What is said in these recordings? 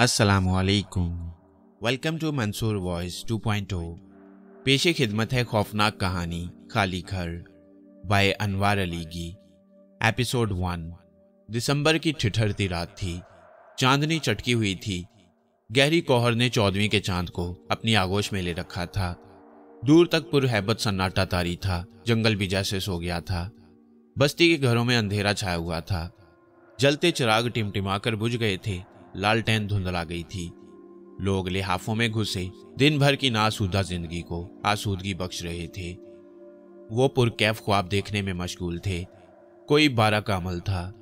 असलकुम welcome to Mansoor voice 2.0 पेशे खिदमत है खौफनाक कहानी, खाली घर, बाय अनवार अलीगी एपिसोड वन। दिसंबर की ठिठरती रात थी। चांदनी चटकी हुई थी। गहरी कोहर ने चौदहवीं के चाँद को अपनी आगोश में ले रखा था। दूर तक पुरहैबत सन्नाटा तारी था। जंगल भी जैसे सो गया था। बस्ती के घरों में अंधेरा छाया हुआ था। जलते चिराग टिमटिमाकर बुझ गए थे। लालटेन धुंधला गई थी। लोग लिहाफों में घुसे। दिन भर की नासूदा ज़िंदगी को आसूदगी बख्श रहे थे। वो पुरकैफ ख्वाब देखने में मशगूल थे। कोई बारह का अमल था।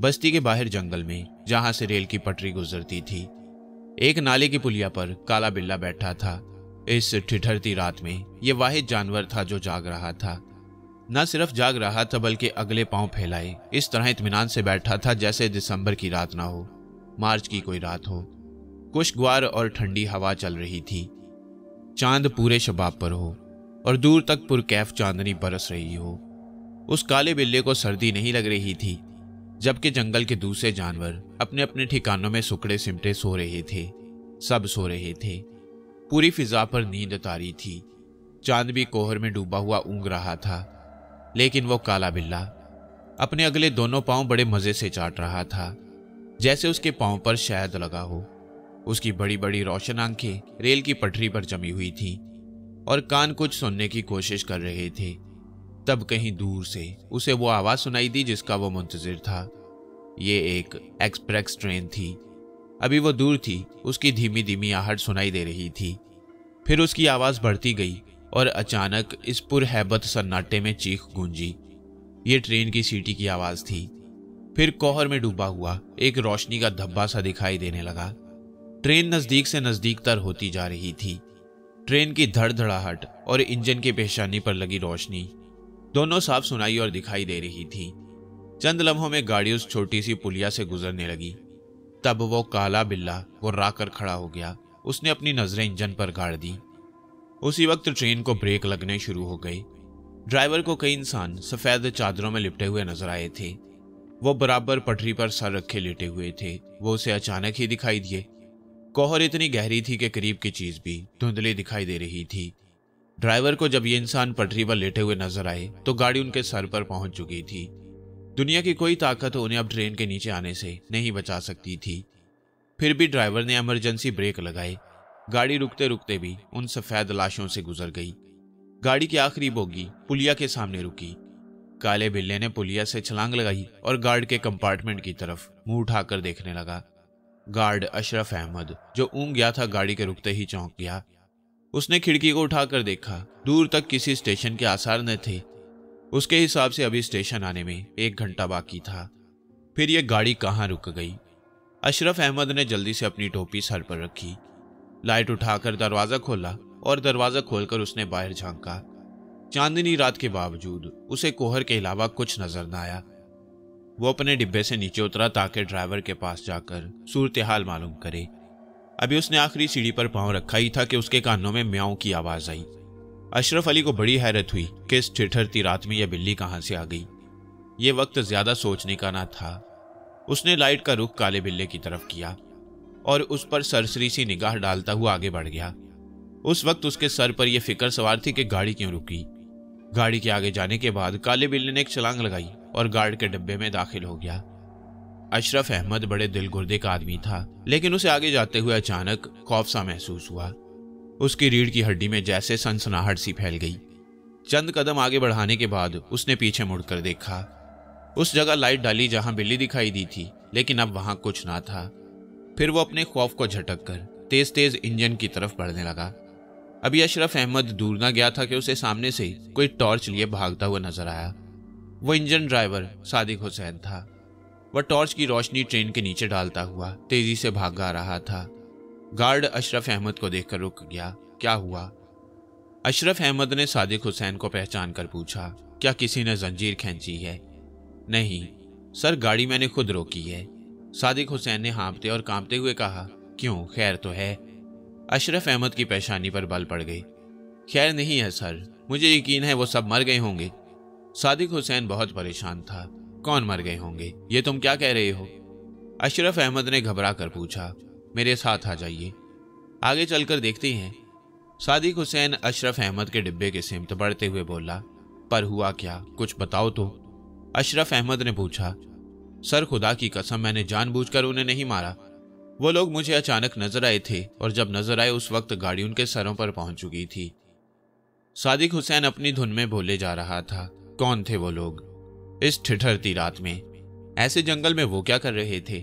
बस्ती के बाहर जंगल में, जहाँ से रेल की पटरी गुजरती थी। एक नाले की पुलिया पर काला बिल्ला बैठा था। इस ठिठरती रात में यह वाहिद जानवर था जो जाग रहा था। न सिर्फ़ जाग रहा था, बल्कि अगले पाँव फैलाए। इस तरह इतमान से बैठा था जैसे दिसंबर की रात ना हो। मार्च की कोई रात हो। खुशगवार और ठंडी हवा चल रही थी। चाँद पूरे शबाब पर हो और दूर तक पुरकैफ चांदनी बरस रही हो। उस काले बिल्ले को सर्दी नहीं लग रही थी, जबकि जंगल के दूसरे जानवर अपने अपने ठिकानों में सुकड़े सिमटे सो रहे थे, सब सो रहे थे। पूरी फिजा पर नींद तारी थी। चाँद भी कोहर में डूबा हुआ ऊंग रहा था, लेकिन वो काला बिल्ला अपने अगले दोनों पाँव बड़े मज़े से चाट रहा था। जैसे उसके पाँव पर शायद लगा हो। उसकी बड़ी बड़ी रोशन आँखें रेल की पटरी पर जमी हुई थी और कान कुछ सुनने की कोशिश कर रहे थे। तब कहीं दूर से उसे वो आवाज़ सुनाई दी जिसका वो मुंतजर था। ये एक एक्सप्रेस ट्रेन थी। अभी वो दूर थी, उसकी धीमी धीमी आहट सुनाई दे रही थी। फिर उसकी आवाज़ बढ़ती गई और अचानक इस पुरहैबत सन्नाटे में चीख गूंजी। ये ट्रेन की सीटी की आवाज़ थी। फिर कोहर में डूबा हुआ। एक रोशनी का धब्बा सा दिखाई देने लगा। ट्रेन नज़दीक से नज़दीक तर होती जा रही थी। ट्रेन की धड़धड़ाहट और इंजन के पेशानी पर लगी रोशनी दोनों साफ़ सुनाई और दिखाई दे रही थी। चंद लम्हों में गाड़ी उस छोटी सी पुलिया से गुजरने लगी। तब वो काला बिल्ला, वो राकर खड़ा हो गया। उसने अपनी नज़रें इंजन पर गाड़ दी। उसी वक्त ट्रेन को ब्रेक लगने शुरू हो गई। ड्राइवर को कई इंसान सफ़ेद चादरों में लिपटे हुए नज़र आए थे। वो बराबर पटरी पर सर रखे लेटे हुए थे। वो उसे अचानक ही दिखाई दिए। कोहर इतनी गहरी थी कि करीब की चीज़ भी धुंधली दिखाई दे रही थी। ड्राइवर को जब ये इंसान पटरी पर लेटे हुए नज़र आए तो गाड़ी उनके सर पर पहुँच चुकी थी। दुनिया की कोई ताकत उन्हें अब ट्रेन के नीचे आने से नहीं बचा सकती थी। फिर भी ड्राइवर ने इमरजेंसी ब्रेक लगाए। गाड़ी रुकते रुकते भी उन सफ़ेद लाशों से गुजर गई। गाड़ी की आखिरी बोगी पुलिया के सामने रुकी। काले बिल्ले ने पुलिया से छलांग लगाई और गार्ड के कंपार्टमेंट की तरफ़ मुँह उठाकर देखने लगा। गार्ड अशरफ अहमद, जो ऊँग गया था गाड़ी के रुकते ही चौंक गया। उसने खिड़की को उठाकर देखा, दूर तक किसी स्टेशन के आसार न थे। उसके हिसाब से अभी स्टेशन आने में एक घंटा बाकी था। फिर यह गाड़ी कहाँ रुक गई? अशरफ अहमद ने जल्दी से अपनी टोपी सर पर रखी। लाइट उठाकर दरवाज़ा खोला और दरवाज़ा खोलकर उसने बाहर झांका। चांदनी रात के बावजूद उसे कोहर के अलावा कुछ नज़र न आया। वो अपने डिब्बे से नीचे उतरा ताकि ड्राइवर के पास जाकर सूरत हाल मालूम करे। अभी उसने आखिरी सीढ़ी पर पाँव रखा ही था कि उसके कानों में म्याऊ की आवाज़ आई। अशरफ अली को बड़ी हैरत हुई कि इस ठिठरती रात में यह बिल्ली कहाँ से आ गई। ये वक्त ज़्यादा सोचने का ना था। उसने लाइट का रुख काले बिल्ले की तरफ़ किया और उस पर सरसरी सी निगाह डालता हुआ आगे बढ़ गया। उस वक्त उसके सर पर यह फ़िक्र सवार थी कि गाड़ी क्यों रुकी। गाड़ी के आगे जाने के बाद काले बिल्ली ने एक छलांग लगाई और गार्ड के डब्बे में दाखिल हो गया। अशरफ अहमद बड़े दिल गुर्दे का आदमी था, लेकिन उसे आगे जाते हुए अचानक खौफ सा महसूस हुआ। उसकी रीढ़ की हड्डी में जैसे सनसनाहट सी फैल गई। चंद कदम आगे बढ़ाने के बाद उसने पीछे मुड़कर देखा। उस जगह लाइट डाली जहाँ बिल्ली दिखाई दी थी, लेकिन अब वहाँ कुछ ना था। फिर वो अपने खौफ को झटक कर तेज तेज इंजन की तरफ़ बढ़ने लगा। अभी अशरफ अहमद दूर ना गया था कि उसे सामने से कोई टॉर्च लिए भागता हुआ नज़र आया। वो इंजन ड्राइवर सादिक हुसैन था। वह टॉर्च की रोशनी ट्रेन के नीचे डालता हुआ तेज़ी से भागा रहा था। गार्ड अशरफ अहमद को देखकर रुक गया। क्या हुआ? अशरफ अहमद ने सादिक हुसैन को पहचान कर पूछा, क्या किसी ने जंजीर खींची है? नहीं, सर, गाड़ी मैंने खुद रोकी है। सादिक हुसैन ने हाँपते और कांपते हुए कहा, क्यों? खैर तो है। अशरफ अहमद की पेशानी पर बल पड़ गई। खैर नहीं है, सर। मुझे यकीन है वो सब मर गए होंगे। सादिक हुसैन बहुत परेशान था। कौन मर गए होंगे? ये तुम क्या कह रहे हो? अशरफ अहमद ने घबरा कर पूछा। मेरे साथ आ जाइए। आगे चलकर देखते हैं। सादिक हुसैन अशरफ अहमद के डिब्बे के सिमत बढ़ते हुए बोला, पर हुआ क्या? कुछ बताओ तो। अशरफ अहमद ने पूछा, सर, खुदा की कसम, मैंने जानबूझकर उन्हें नहीं मारा। वो लोग मुझे अचानक नज़र आए थे और जब नज़र आए उस वक्त गाड़ी उनके सरों पर पहुँच चुकी थी। सादिक हुसैन अपनी धुन में बोले जा रहा था, कौन थे वो लोग? इस ठिठरती रात में। ऐसे जंगल में वो क्या कर रहे थे?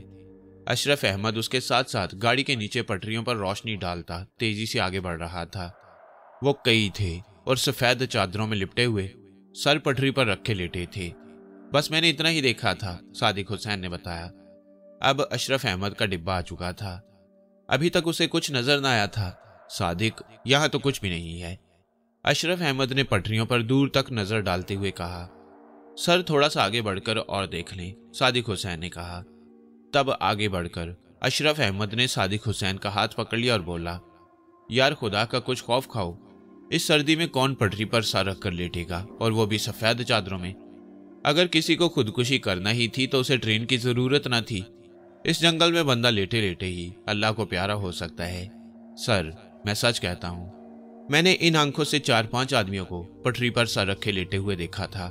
अशरफ अहमद उसके साथ साथ गाड़ी के नीचे पटरियों पर रोशनी डालता, तेज़ी से आगे बढ़ रहा था। वो कई थे और सफ़ेद चादरों में लिपटे हुए सर पटरी पर रखे लेटे थे। बस मैंने इतना ही देखा था, सादिक हुसैन ने बताया। अब अशरफ अहमद का डिब्बा आ चुका था। अभी तक उसे कुछ नज़र ना आया था। सादिक, यहाँ तो कुछ भी नहीं है। अशरफ अहमद ने पटरियों पर दूर तक नज़र डालते हुए कहा, सर, थोड़ा सा आगे बढ़कर और देख लें, सादिक हुसैन ने कहा। तब आगे बढ़कर अशरफ अहमद ने सादिक हुसैन का हाथ पकड़ लिया और बोला, यार, खुदा का कुछ खौफ खाओ। इस सर्दी में कौन पटरी पर सर रखकर लेटेगा और वो भी सफ़ेद चादरों में? अगर किसी को खुदकुशी करना ही थी तो उसे ट्रेन की ज़रूरत ना थी। इस जंगल में बंदा लेटे लेटे ही अल्लाह को प्यारा हो सकता है। सर, मैं सच कहता हूँ, मैंने इन आँखों से चार पाँच आदमियों को पटरी पर सर रखे लेटे हुए देखा था।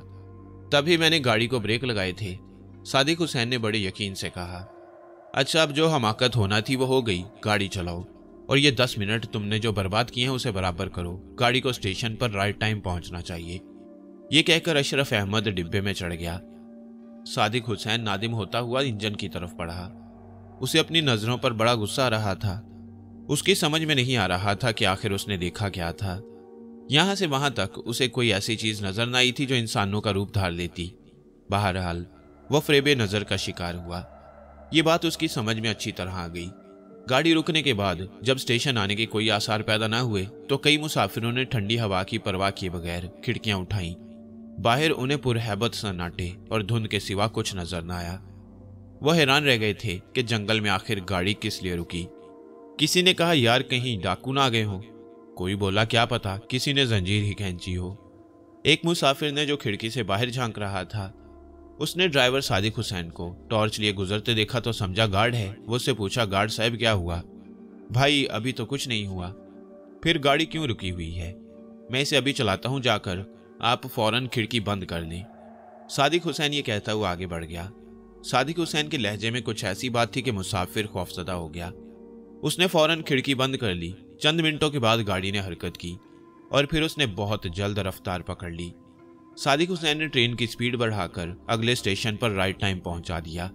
तभी मैंने गाड़ी को ब्रेक लगाए थे। सादिक हुसैन ने बड़े यकीन से कहा अच्छा अब जो हमाकत होना थी वो हो गई, गाड़ी चलाओ, और ये दस मिनट तुमने जो बर्बाद किए हैं उसे बराबर करो। गाड़ी को स्टेशन पर राइट टाइम पहुँचना चाहिए। ये कहकर अशरफ अहमद डिब्बे में चढ़ गया। सादिक हुसैन नादिम होता हुआ इंजन की तरफ़ बढ़ा। उसे अपनी नज़रों पर बड़ा गुस्सा आ रहा था। उसकी समझ में नहीं आ रहा था कि आखिर उसने देखा क्या था। यहाँ से वहाँ तक उसे कोई ऐसी चीज़ नज़र न आई थी जो इंसानों का रूप धार लेती। बहरहाल, वह फ्रेबे नज़र का शिकार हुआ। ये बात उसकी समझ में अच्छी तरह आ गई। गाड़ी रुकने के बाद जब स्टेशन आने के कोई आसार पैदा ना हुए तो कई मुसाफिरों ने ठंडी हवा की परवाह किए बगैर खिड़कियाँ उठाई। बाहर उन्हें पुरहबत सन्नाटे और धुंध के सिवा कुछ नज़र न आया। वह हैरान रह गए थे कि जंगल में आखिर गाड़ी किस लिए रुकी। किसी ने कहा, यार, कहीं डाकू ना गए हो। कोई बोला, क्या पता, किसी ने जंजीर ही खींची हो। एक मुसाफिर ने जो खिड़की से बाहर झाँक रहा था, उसने ड्राइवर सादिक हुसैन को टॉर्च लिए गुजरते देखा तो समझा, गार्ड है। वो उससे पूछा, गार्ड साहब, क्या हुआ? भाई, अभी तो कुछ नहीं हुआ। फिर गाड़ी क्यों रुकी हुई है? मैं इसे अभी चलाता हूँ जाकर। आप फ़ौरन खिड़की बंद कर लें सादिक हुसैन ये कहता हुआ आगे बढ़ गया। सादिक हुसैन के लहजे में कुछ ऐसी बात थी कि मुसाफिर खौफजदा हो गया। उसने फ़ौरन खिड़की बंद कर ली। चंद मिनटों के बाद गाड़ी ने हरकत की और फिर उसने बहुत जल्द रफ्तार पकड़ ली। सादिक हुसैन ने ट्रेन की स्पीड बढ़ाकर अगले स्टेशन पर राइट टाइम पहुँचा दिया।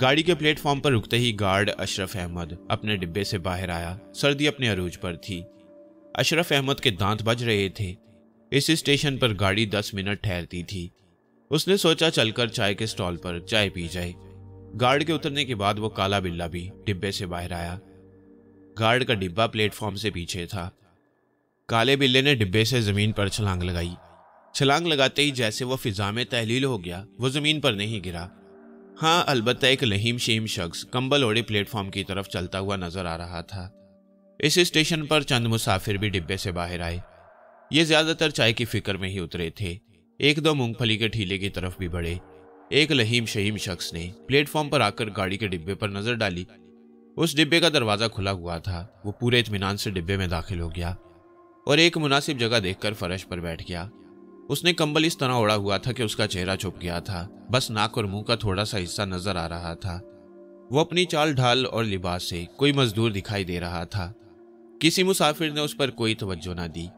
गाड़ी के प्लेटफॉर्म पर रुकते ही गार्ड अशरफ अहमद अपने डिब्बे से बाहर आया। सर्दी अपने अरूज पर थी। अशरफ अहमद के दांत बज रहे थे। इस स्टेशन पर गाड़ी दस मिनट ठहरती थी। उसने सोचा चलकर चाय के स्टॉल पर चाय पी जाए। गार्ड के उतरने के बाद वो काला बिल्ला भी डिब्बे से बाहर आया। गार्ड का डिब्बा प्लेटफॉर्म से पीछे था। काले बिल्ले ने डिब्बे से ज़मीन पर छलांग लगाई। छलांग लगाते ही जैसे वो फिजा में तहलील हो गया, वो ज़मीन पर नहीं गिरा। हाँ अलबत्त एक लहीम शीम शख्स कंबल ओढ़े प्लेटफॉर्म की तरफ़ चलता हुआ नज़र आ रहा था। इस स्टेशन पर चंद मुसाफिर भी डिब्बे से बाहर आए। ये ज़्यादातर चाय की फ़िक्र में ही उतरे थे। एक दो मूंगफली के ठीले की तरफ़ भी बढ़े। एक लहीम शहीम शख्स ने प्लेटफॉर्म पर आकर गाड़ी के डिब्बे पर नज़र डाली। उस डिब्बे का दरवाज़ा खुला हुआ था। वो पूरे इतमान से डिब्बे में दाखिल हो गया और एक मुनासिब जगह देखकर फर्श पर बैठ गया। उसने कंबल इस तरह ओढ़ा हुआ था कि उसका चेहरा छुप गया था। बस नाक और मुँह का थोड़ा सा हिस्सा नज़र आ रहा था। वो अपनी चाल ढाल और लिबास से कोई मजदूर दिखाई दे रहा था। किसी मुसाफिर ने उस पर कोई तवज्जो ना दी।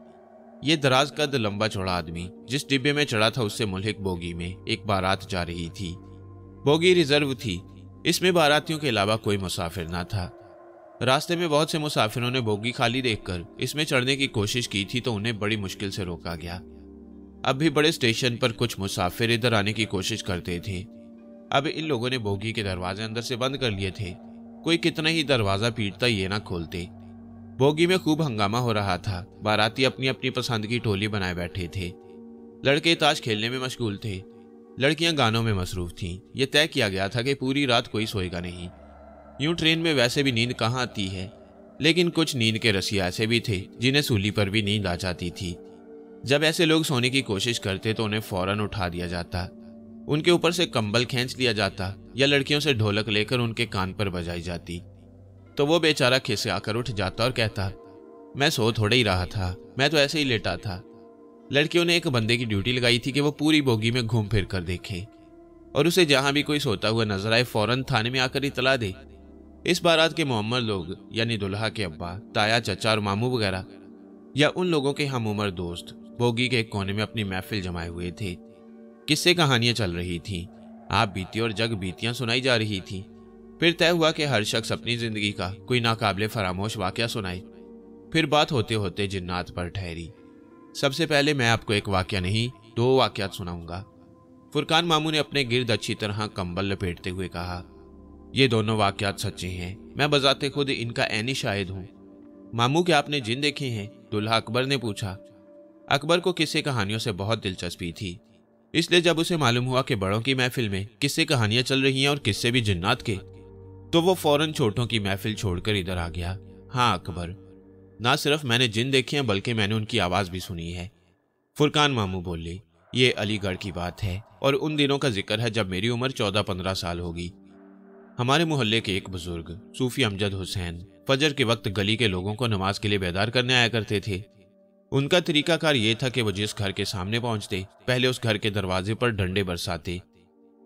ये दराज कद लंबा चौड़ा आदमी, जिस डिब्बे में चढ़ा था उससे मुल्क बोगी में एक बारात जा रही थी। बोगी रिज़र्व थी। इसमें बारातियों के अलावा कोई मुसाफिर ना था। रास्ते में बहुत से मुसाफिरों ने बोगी खाली देखकर इसमें चढ़ने की कोशिश की थी तो उन्हें बड़ी मुश्किल से रोका गया। अब भी बड़े स्टेशन पर कुछ मुसाफिर इधर आने की कोशिश करते थे। अब इन लोगों ने बोगी के दरवाजे अंदर से बंद कर लिए थे। कोई कितना ही दरवाज़ा पीटता ये ना खोलते। बोगी में खूब हंगामा हो रहा था। बाराती अपनी अपनी पसंद की टोली बनाए बैठे थे। लड़के ताश खेलने में मशगूल थे। लड़कियाँ गानों में मसरूफ थीं। यह तय किया गया था कि पूरी रात कोई सोएगा नहीं। यूँ ट्रेन में वैसे भी नींद कहाँ आती है? लेकिन कुछ नींद के रसिया ऐसे भी थे, जिन्हें सूली पर भी नींद आ जाती थी। जब ऐसे लोग सोने की कोशिश करते तो उन्हें फ़ौरन उठा दिया जाता। उनके ऊपर से कंबल खींच लिया जाता या लड़कियों से ढोलक लेकर उनके कान पर बजाई जाती। तो वो बेचारा खिसे आकर उठ जाता और कहता, मैं सो थोड़े ही रहा था, मैं तो ऐसे ही लेटा था। लड़कियों ने एक बंदे की ड्यूटी लगाई थी कि वो पूरी बोगी में घूम फिर कर देखे और उसे जहाँ भी कोई सोता हुआ नज़र आए, फ़ौरन थाने में आकर इतला दे। इस बारात के मोहम्मद लोग, यानी दुल्हा के अब्बा, ताया, चचा और मामू वगैरह, या उन लोगों के हम उम्र दोस्त, बोगी के एक कोने में अपनी महफिल जमाए हुए थे। किस्से कहानियाँ चल रही थी, आप बीती और जग बीतियाँ सुनाई जा रही थी। फिर तय हुआ कि हर शख्स अपनी ज़िंदगी का कोई नाकाबले फरामोश वाक्य सुनाए। फिर बात होते होते जिन्नात पर ठहरी। सबसे पहले मैं आपको एक वाक्य नहीं, दो वाक्यात सुनाऊँगा। फुरकान मामू ने अपने गिर्द अच्छी तरह कंबल लपेटते हुए कहा, ये दोनों वाक्यात सच्चे हैं। मैं बजाते खुद इनका ऐनी शायद हूँ। मामू के आपने जिन देखे हैं, दुल्हा अकबर ने पूछा, अकबर को किस्से कहानियों से बहुत दिलचस्पी थी। इसलिए जब उसे मालूम हुआ कि बड़ों की महफिल में किस्से कहानियाँ चल रही हैं और किस्से भी जिन्नात के तो वो फ़ौरन छोटों की महफिल छोड़कर इधर आ गया। हाँ अकबर। ना सिर्फ़ मैंने जिन देखे हैं, बल्कि मैंने उनकी आवाज़ भी सुनी है। फुरकान मामू बोले, ये अलीगढ़ की बात है, और उन दिनों का ज़िक्र है जब मेरी उम्र चौदह पंद्रह साल होगी। हमारे मोहल्ले के एक बुज़ुर्ग, सूफी अमजद हुसैन, फजर के वक्त गली के लोगों को नमाज़ के लिए बेदार करने आया करते थे। उनका तरीकाकार ये था कि वो जिस घर के सामने पहुँचते, पहले उस घर के दरवाजे पर डंडे बरसाते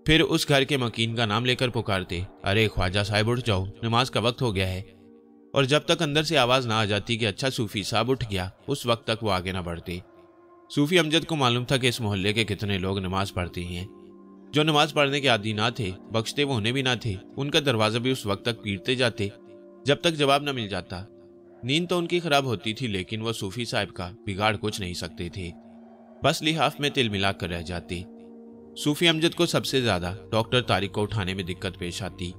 फिर उस घर के मकीन का नाम लेकर पुकारते, अरे ख्वाजा साहब, उठ जाओ, नमाज़ का वक्त हो गया है। और जब तक अंदर से आवाज़ ना आ जाती कि अच्छा सूफी साहब उठ गया, उस वक्त तक वो आगे ना बढ़ते। सूफी अमजद को मालूम था कि इस मोहल्ले के कितने लोग नमाज़ पढ़ते हैं। जो नमाज़ पढ़ने के आदि ना थे, बख्शते वो होने भी ना थे, उनका दरवाज़ा भी उस वक्त तक पीटते जाते, जब तक जवाब न मिल जाता। नींद तो उनकी खराब होती थी, लेकिन वह सूफी साहब का बिगाड़ कुछ नहीं सकते थे। बस लिहाफ में तिल मिलाकर रह जाते। सूफी अमजद को सबसे ज़्यादा डॉक्टर तारिक को उठाने में दिक्कत पेश आती।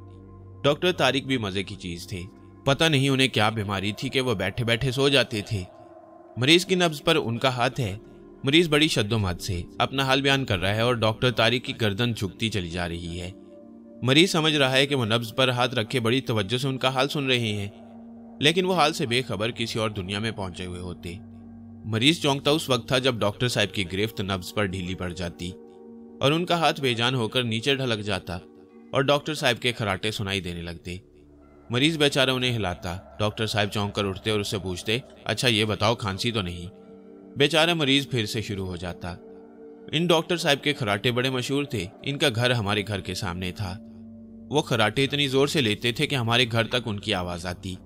डॉक्टर तारिक भी मज़े की चीज़ थे। पता नहीं उन्हें क्या बीमारी थी कि वह बैठे बैठे सो जाते थे। मरीज़ की नब्ज पर उनका हाथ है। मरीज़ बड़ी शद्दोमत से अपना हाल बयान कर रहा है और डॉक्टर तारिक की गर्दन झुकती चली जा रही है। मरीज़ समझ रहा है कि वो नब्ज पर हाथ रखे बड़ी तवज्जो से उनका हाल सुन रहे हैं। लेकिन वो हाल से बेखबर किसी और दुनिया में पहुँचे हुए होते। मरीज़ चौंकता उस वक्त था जब डॉक्टर साहब की गिरफ्त नब्ज पर ढीली पड़ जाती। और उनका हाथ बेजान होकर नीचे ढलक जाता और डॉक्टर साहब के खराटे सुनाई देने लगते। मरीज़ बेचारा उन्हें हिलाता। डॉक्टर साहब चौंक कर उठते और उससे पूछते अच्छा ये बताओ, खांसी तो नहीं? बेचारा मरीज़ फिर से शुरू हो जाता। इन डॉक्टर साहब के खराटे बड़े मशहूर थे। इनका घर हमारे घर के सामने था। वो खराटे इतनी ज़ोर से लेते थे कि हमारे घर तक उनकी आवाज़ आती,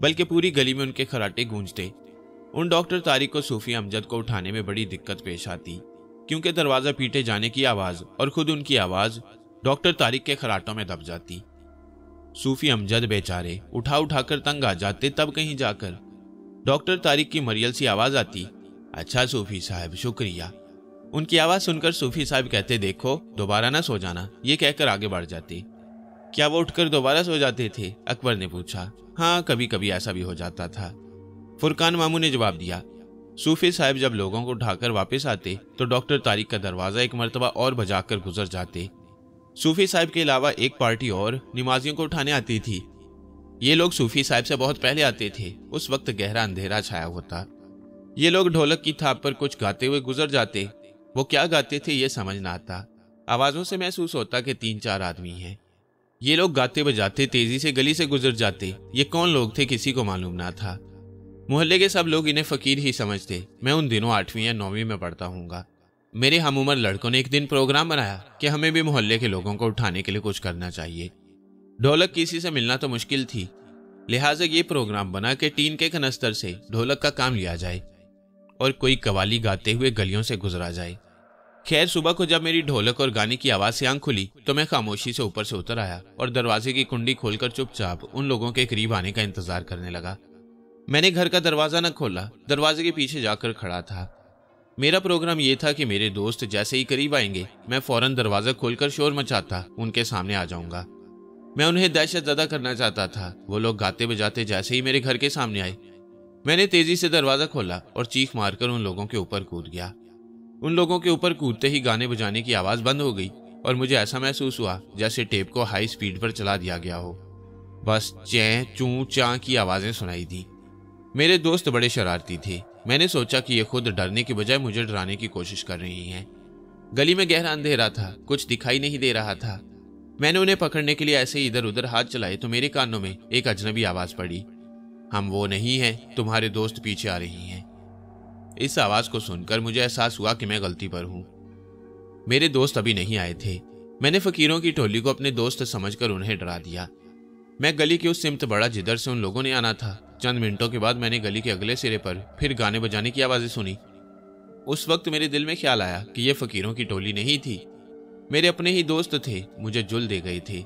बल्कि पूरी गली में उनके खराटे गूंजते। उन डॉक्टर तारिक को सूफी अमजद को उठाने में बड़ी दिक्कत पेश आती। क्योंकि दरवाज़ा पीटे जाने की आवाज़ और खुद उनकी आवाज़ डॉक्टर तारिक के खराटों में दब जाती। सूफी अमजद बेचारे उठा उठाकर तंग आ जाते तब कहीं जाकर। डॉक्टर तारिक की मरियल सी आवाज़ आती अच्छा सूफी साहब, शुक्रिया। उनकी आवाज़ सुनकर सूफी साहब कहते, देखो, दोबारा ना सो जाना। ये कहकर आगे बढ़ जाते। क्या वो उठकर दोबारा सो जाते थे? अकबर ने पूछा। हाँ कभी कभी ऐसा भी हो जाता था। फुरकान मामू ने जवाब दिया सूफी साहब जब लोगों को उठाकर वापस आते तो डॉक्टर तारिक का दरवाज़ा एक मरतबा और बजाकर गुजर जाते। सूफी साहब के अलावा एक पार्टी और नमाजियों को उठाने आती थी। ये लोग सूफी साहब से बहुत पहले आते थे। उस वक्त गहरा अंधेरा छाया होता ये लोग ढोलक की थाप पर कुछ गाते हुए गुजर जाते। वो क्या गाते थे ये समझ ना आता। आवाजों से महसूस होता कि तीन चार आदमी हैं। ये लोग गाते बजाते तेज़ी से गली से गुजर जाते। ये कौन लोग थे किसी को मालूम ना था। मोहल्ले के सब लोग इन्हें फकीर ही समझते। मैं उन दिनों आठवीं या नौवीं में पढ़ता हूँ मेरे हम उम्र लड़कों ने एक दिन प्रोग्राम बनाया कि हमें भी मोहल्ले के लोगों को उठाने के लिए कुछ करना चाहिए। ढोलक किसी से मिलना तो मुश्किल थी। लिहाजा ये प्रोग्राम बना के टीन के कनस्तर से ढोलक का काम लिया जाए और कोई कवाली गाते हुए गलियों से गुजरा जाए। खैर, सुबह को जब मेरी ढोलक और गाने की आवाज़ से आँख खुली तो मैं खामोशी से ऊपर से उतर आया और दरवाजे की कुंडी खोलकर चुपचाप उन लोगों के करीब आने का इंतज़ार करने लगा। मैंने घर का दरवाज़ा न खोला। दरवाजे के पीछे जाकर खड़ा था। मेरा प्रोग्राम ये था कि मेरे दोस्त जैसे ही करीब आएँगे, मैं फ़ौरन दरवाज़ा खोलकर शोर मचाता, उनके सामने आ जाऊँगा। मैं उन्हें दहशत ज़्यादा करना चाहता था। वो लोग गाते बजाते जैसे ही मेरे घर के सामने आए। मैंने तेज़ी से दरवाज़ा खोला और चीख मारकर उन लोगों के ऊपर कूद गया। उन लोगों के ऊपर कूदते ही गाने बजाने की आवाज़ बंद हो गई और मुझे ऐसा महसूस हुआ जैसे टेप को हाई स्पीड पर चला दिया गया हो। बस चै, चू, चा की आवाज़ें सुनाई दी। मेरे दोस्त बड़े शरारती थे। मैंने सोचा कि ये खुद डरने की बजाय मुझे डराने की कोशिश कर रही हैं। गली में गहरा अंधेरा था, कुछ दिखाई नहीं दे रहा था। मैंने उन्हें पकड़ने के लिए ऐसे ही इधर उधर हाथ चलाए तो मेरे कानों में एक अजनबी आवाज़ पड़ी। हम वो नहीं हैं, तुम्हारे दोस्त पीछे आ रही हैं। इस आवाज़ को सुनकर मुझे एहसास हुआ कि मैं गलती पर हूँ। मेरे दोस्त अभी नहीं आए थे। मैंने फकीरों की टोली को अपने दोस्त समझकर उन्हें डरा दिया। मैं गली के उस सिमत बड़ा जिधर से उन लोगों ने आना था चंद मिनटों के बाद मैंने गली के अगले सिरे पर फिर गाने बजाने की आवाज़ें सुनी। उस वक्त मेरे दिल में ख्याल आया कि यह फकीरों की टोली नहीं थी। मेरे अपने ही दोस्त थे, मुझे जुल दे गए थे।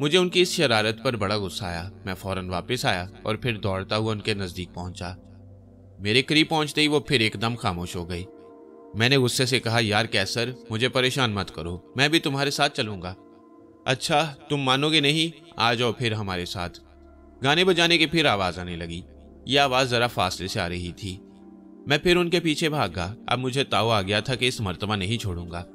मुझे उनकी इस शरारत पर बड़ा गुस्सा आया। मैं फ़ौरन वापस आया और फिर दौड़ता हुआ उनके नज़दीक पहुँचा। मेरे करीब पहुँचते ही वो फिर एकदम खामोश हो गई। मैंने गुस्से से कहा, यार, कैसर, मुझे परेशान मत करो। मैं भी तुम्हारे साथ चलूँगा। अच्छा तुम मानोगे नहीं? आ जाओ फिर हमारे साथ। गाने बजाने की फिर आवाज़ आने लगी। यह आवाज़ जरा फासले से आ रही थी। मैं फिर उनके पीछे भागा। अब मुझे ताव आ गया था कि इस मर्तबा नहीं छोड़ूँगा।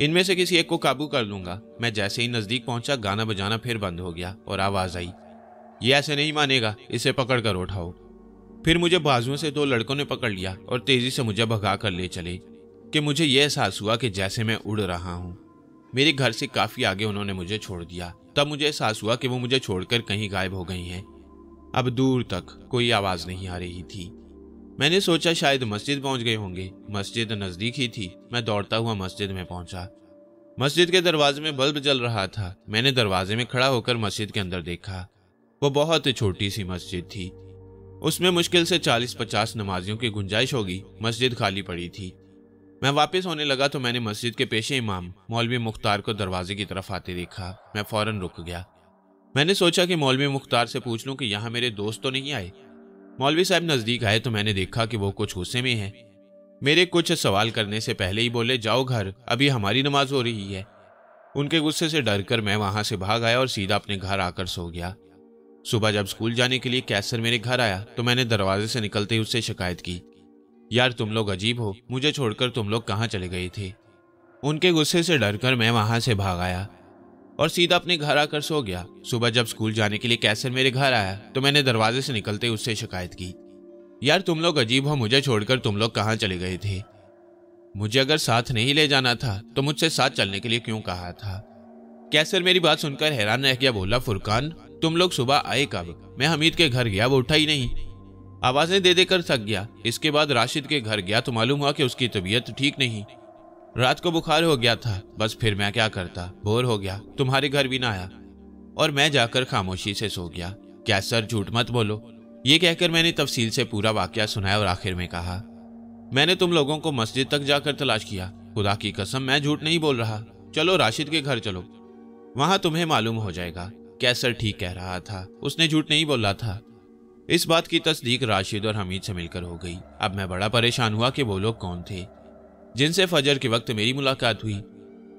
इनमें से किसी एक को काबू कर लूँगा। मैं जैसे ही नज़दीक पहुँचा, गाना बजाना फिर बंद हो गया और आवाज़ आई। ये ऐसे नहीं मानेगा, इसे पकड़ कर उठाओ। फिर मुझे बाजुओं से दो लड़कों ने पकड़ लिया और तेज़ी से मुझे भगा कर ले चले कि मुझे यह एहसास हुआ कि जैसे मैं उड़ रहा हूँ। मेरे घर से काफ़ी आगे उन्होंने मुझे छोड़ दिया। तब मुझे एहसास हुआ कि वो मुझे छोड़कर कहीं गायब हो गई हैं। अब दूर तक कोई आवाज़ नहीं आ रही थी। मैंने सोचा शायद मस्जिद पहुँच गए होंगे। मस्जिद नज़दीक ही थी। मैं दौड़ता हुआ मस्जिद में पहुँचा। मस्जिद के दरवाजे में बल्ब जल रहा था। मैंने दरवाजे में खड़ा होकर मस्जिद के अंदर देखा। वो बहुत छोटी सी मस्जिद थी। उसमें मुश्किल से चालीस पचास नमाजियों की गुंजाइश होगी। मस्जिद खाली पड़ी थी। मैं वापस होने लगा तो मैंने मस्जिद के पेशे इमाम, मौलवी मुख्तार को दरवाजे की तरफ़ आते देखा। मैं फ़ौरन रुक गया। मैंने सोचा कि मौलवी मुख्तार से पूछ लूँ कि यहाँ मेरे दोस्त तो नहीं आए? मौलवी साहब नज़दीक आए तो मैंने देखा कि वो कुछ गुस्से में है। मेरे कुछ सवाल करने से पहले ही बोले, जाओ घर, अभी हमारी नमाज़ हो रही है। उनके गुस्से से डरकर मैं वहाँ से भाग आया और सीधा अपने घर आकर सो गया। सुबह जब स्कूल जाने के लिए कैसर मेरे घर आया तो मैंने दरवाजे से निकलते ही उससे शिकायत की। यार तुम लोग अजीब हो, मुझे छोड़कर तुम लोग कहाँ चले गए थे? उनके गुस्से से डरकर मैं वहाँ से भाग आया और सीधा अपने घर आकर सो गया। सुबह जब स्कूल जाने के लिए कैसर मेरे घर आया तो मैंने दरवाजे से निकलते उससे शिकायत की। यार तुम लोग अजीब हो, मुझे छोड़कर तुम लोग कहाँ चले गए थे? मुझे अगर साथ नहीं ले जाना था तो मुझसे साथ चलने के लिए क्यों कहा था? कैसर मेरी बात सुनकर हैरान रह गया, बोला, फुरकान, तुम लोग सुबह आए कब? मैं हमीद के घर गया, वो उठा ही नहीं। आवाज़ें दे देकर थक गया। इसके बाद राशिद के घर गया तो मालूम हुआ कि उसकी तबीयत ठीक नहीं। रात को बुखार हो गया था, बस फिर मैं क्या करता? बोर हो गया, तुम्हारे घर भी ना आया। और मैं जाकर खामोशी से सो गया। क्या सर झूठ मत बोलो। ये कहकर मैंने तफसील से पूरा वाक्य सुनाया और आखिर में कहा, मैंने तुम लोगों को मस्जिद तक जाकर तलाश किया। खुदा की कसम, मैं झूठ नहीं बोल रहा। चलो राशिद के घर चलो। वहाँ तुम्हें मालूम हो जाएगा। कैसर ठीक कह रहा था? उसने झूठ नहीं बोला था। इस बात की तस्दीक राशिद और हमीद से मिलकर हो गई। अब मैं बड़ा परेशान हुआ कि वो लोग कौन थे। जिनसे फजर के वक्त मेरी मुलाकात हुई।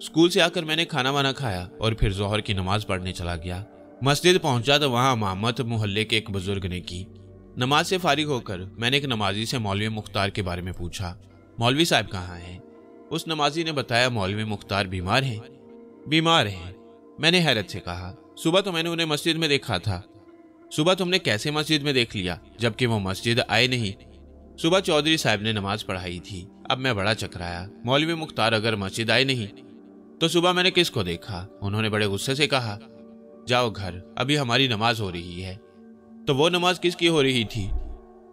स्कूल से आकर मैंने खाना वाना खाया और फिर जोहर की नमाज़ पढ़ने चला गया। मस्जिद पहुँचा तो वहाँ मोहम्मद मोहल्ले के एक बुज़ुर्ग ने की। नमाज़ से फारिग होकर मैंने एक नमाजी से मौलवी मुख्तार के बारे में पूछा, मौलवी साहब कहाँ हैं? उस नमाजी ने बताया, मौलवी मुख्तार बीमार हैं। बीमार हैं? मैंने हैरत से कहा। सुबह तो मैंने उन्हें मस्जिद में देखा था। सुबह तुमने कैसे मस्जिद में देख लिया, जबकि वो मस्जिद आए नहीं? सुबह चौधरी साहब ने नमाज़ पढ़ाई थी। अब मैं बड़ा चकराया। मौलवी मुख्तार अगर मस्जिद आए नहीं तो सुबह मैंने किसको देखा? उन्होंने बड़े गुस्से से कहा, जाओ घर, अभी हमारी नमाज़ हो रही है। तो वो नमाज़ किसकी हो रही थी?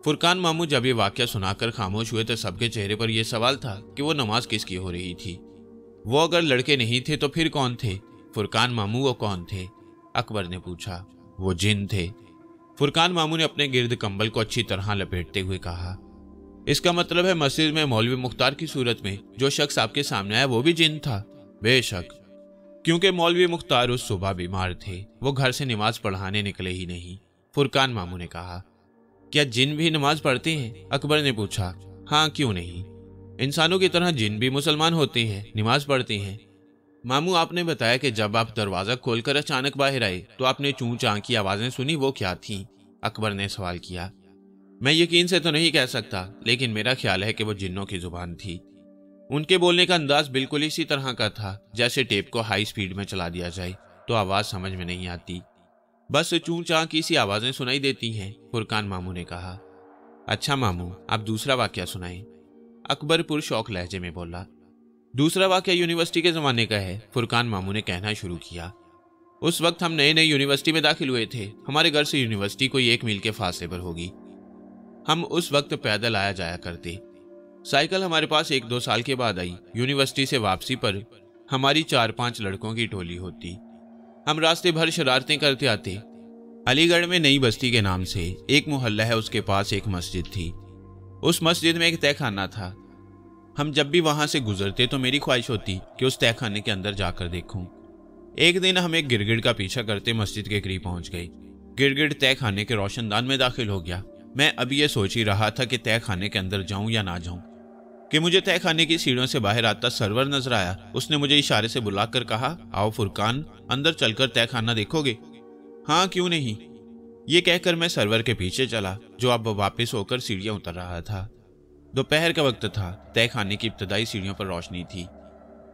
फुरकान मामू जब ये वाक्य सुनाकर खामोश हुए तो सबके चेहरे पर यह सवाल था कि वो नमाज़ किसकी हो रही थी। वो अगर लड़के नहीं थे तो फिर कौन थे? फुरकान मामू वो कौन थे? अकबर ने पूछा। वो जिन थे। फुरकान मामू ने अपने गिर्द कंबल को अच्छी तरह लपेटते हुए कहा, इसका मतलब है मस्जिद में मौलवी मुख्तार की सूरत में जो शख्स आपके सामने आया वो भी जिन था। बेशक, क्योंकि मौलवी मुख्तार उस सुबह बीमार थे, वो घर से नमाज़ पढ़ाने निकले ही नहीं। फुरकान मामू ने कहा, क्या जिन भी नमाज़ पढ़ते हैं? अकबर ने पूछा हाँ क्यों नहीं? इंसानों की तरह जिन भी मुसलमान होते हैं, नमाज़ पढ़ते हैं मामू, आपने बताया कि जब आप दरवाज़ा खोलकर अचानक बाहर आए तो आपने चू चाँ की आवाज़ें सुनी, वो क्या थी? अकबर ने सवाल किया। मैं यकीन से तो नहीं कह सकता, लेकिन मेरा ख्याल है कि वो जिन्नों की ज़ुबान थी। उनके बोलने का अंदाज बिल्कुल इसी तरह का था, जैसे टेप को हाई स्पीड में चला दिया जाए तो आवाज़ समझ में नहीं आती। बस चू चाँ की सी आवाज़ें सुनाई देती हैं, फुरकान मामू ने कहा। अच्छा मामू, आप दूसरा वाक्य सुनाएँ। अकबरपुर शौक लहजे में बोला दूसरा वाक्य यूनिवर्सिटी के जमाने का है। फुरकान मामू ने कहना शुरू किया। उस वक्त हम नए नए यूनिवर्सिटी में दाखिल हुए थे। हमारे घर से यूनिवर्सिटी कोई एक मील के फासले पर होगी। हम उस वक्त पैदल आया जाया करते। साइकिल हमारे पास एक दो साल के बाद आई। यूनिवर्सिटी से वापसी पर हमारी चार पाँच लड़कों की टोली होती। हम रास्ते भर शरारतें करते आते। अलीगढ़ में नई बस्ती के नाम से एक मोहल्ला है। उसके पास एक मस्जिद थी। उस मस्जिद में एक तहखाना था। हम जब भी वहाँ से गुजरते तो मेरी ख्वाहिश होती कि उस तहखाने के अंदर जाकर देखूँ। एक दिन हम एक गिरगिड़ का पीछा करते मस्जिद के करीब पहुँच गए। गिरगिड़ तय खाने के रोशनदान में दाखिल हो गया। मैं अभी यह सोच ही रहा था कि तय खाने के अंदर जाऊँ या ना जाऊँ। कि मुझे तय खाने की सीढ़ियों से बाहर आता सरवर नज़र आया। उसने मुझे इशारे से बुलाकर कहा, आओ फुरकान, अंदर चलकर तय खाना देखोगे? हाँ क्यों नहीं? ये कहकर मैं सरवर के पीछे चला, जो अब वापस होकर सीढ़ियाँ उतर रहा था। दोपहर का वक्त था। तय खाने की इब्तदाई सीढ़ियों पर रोशनी थी।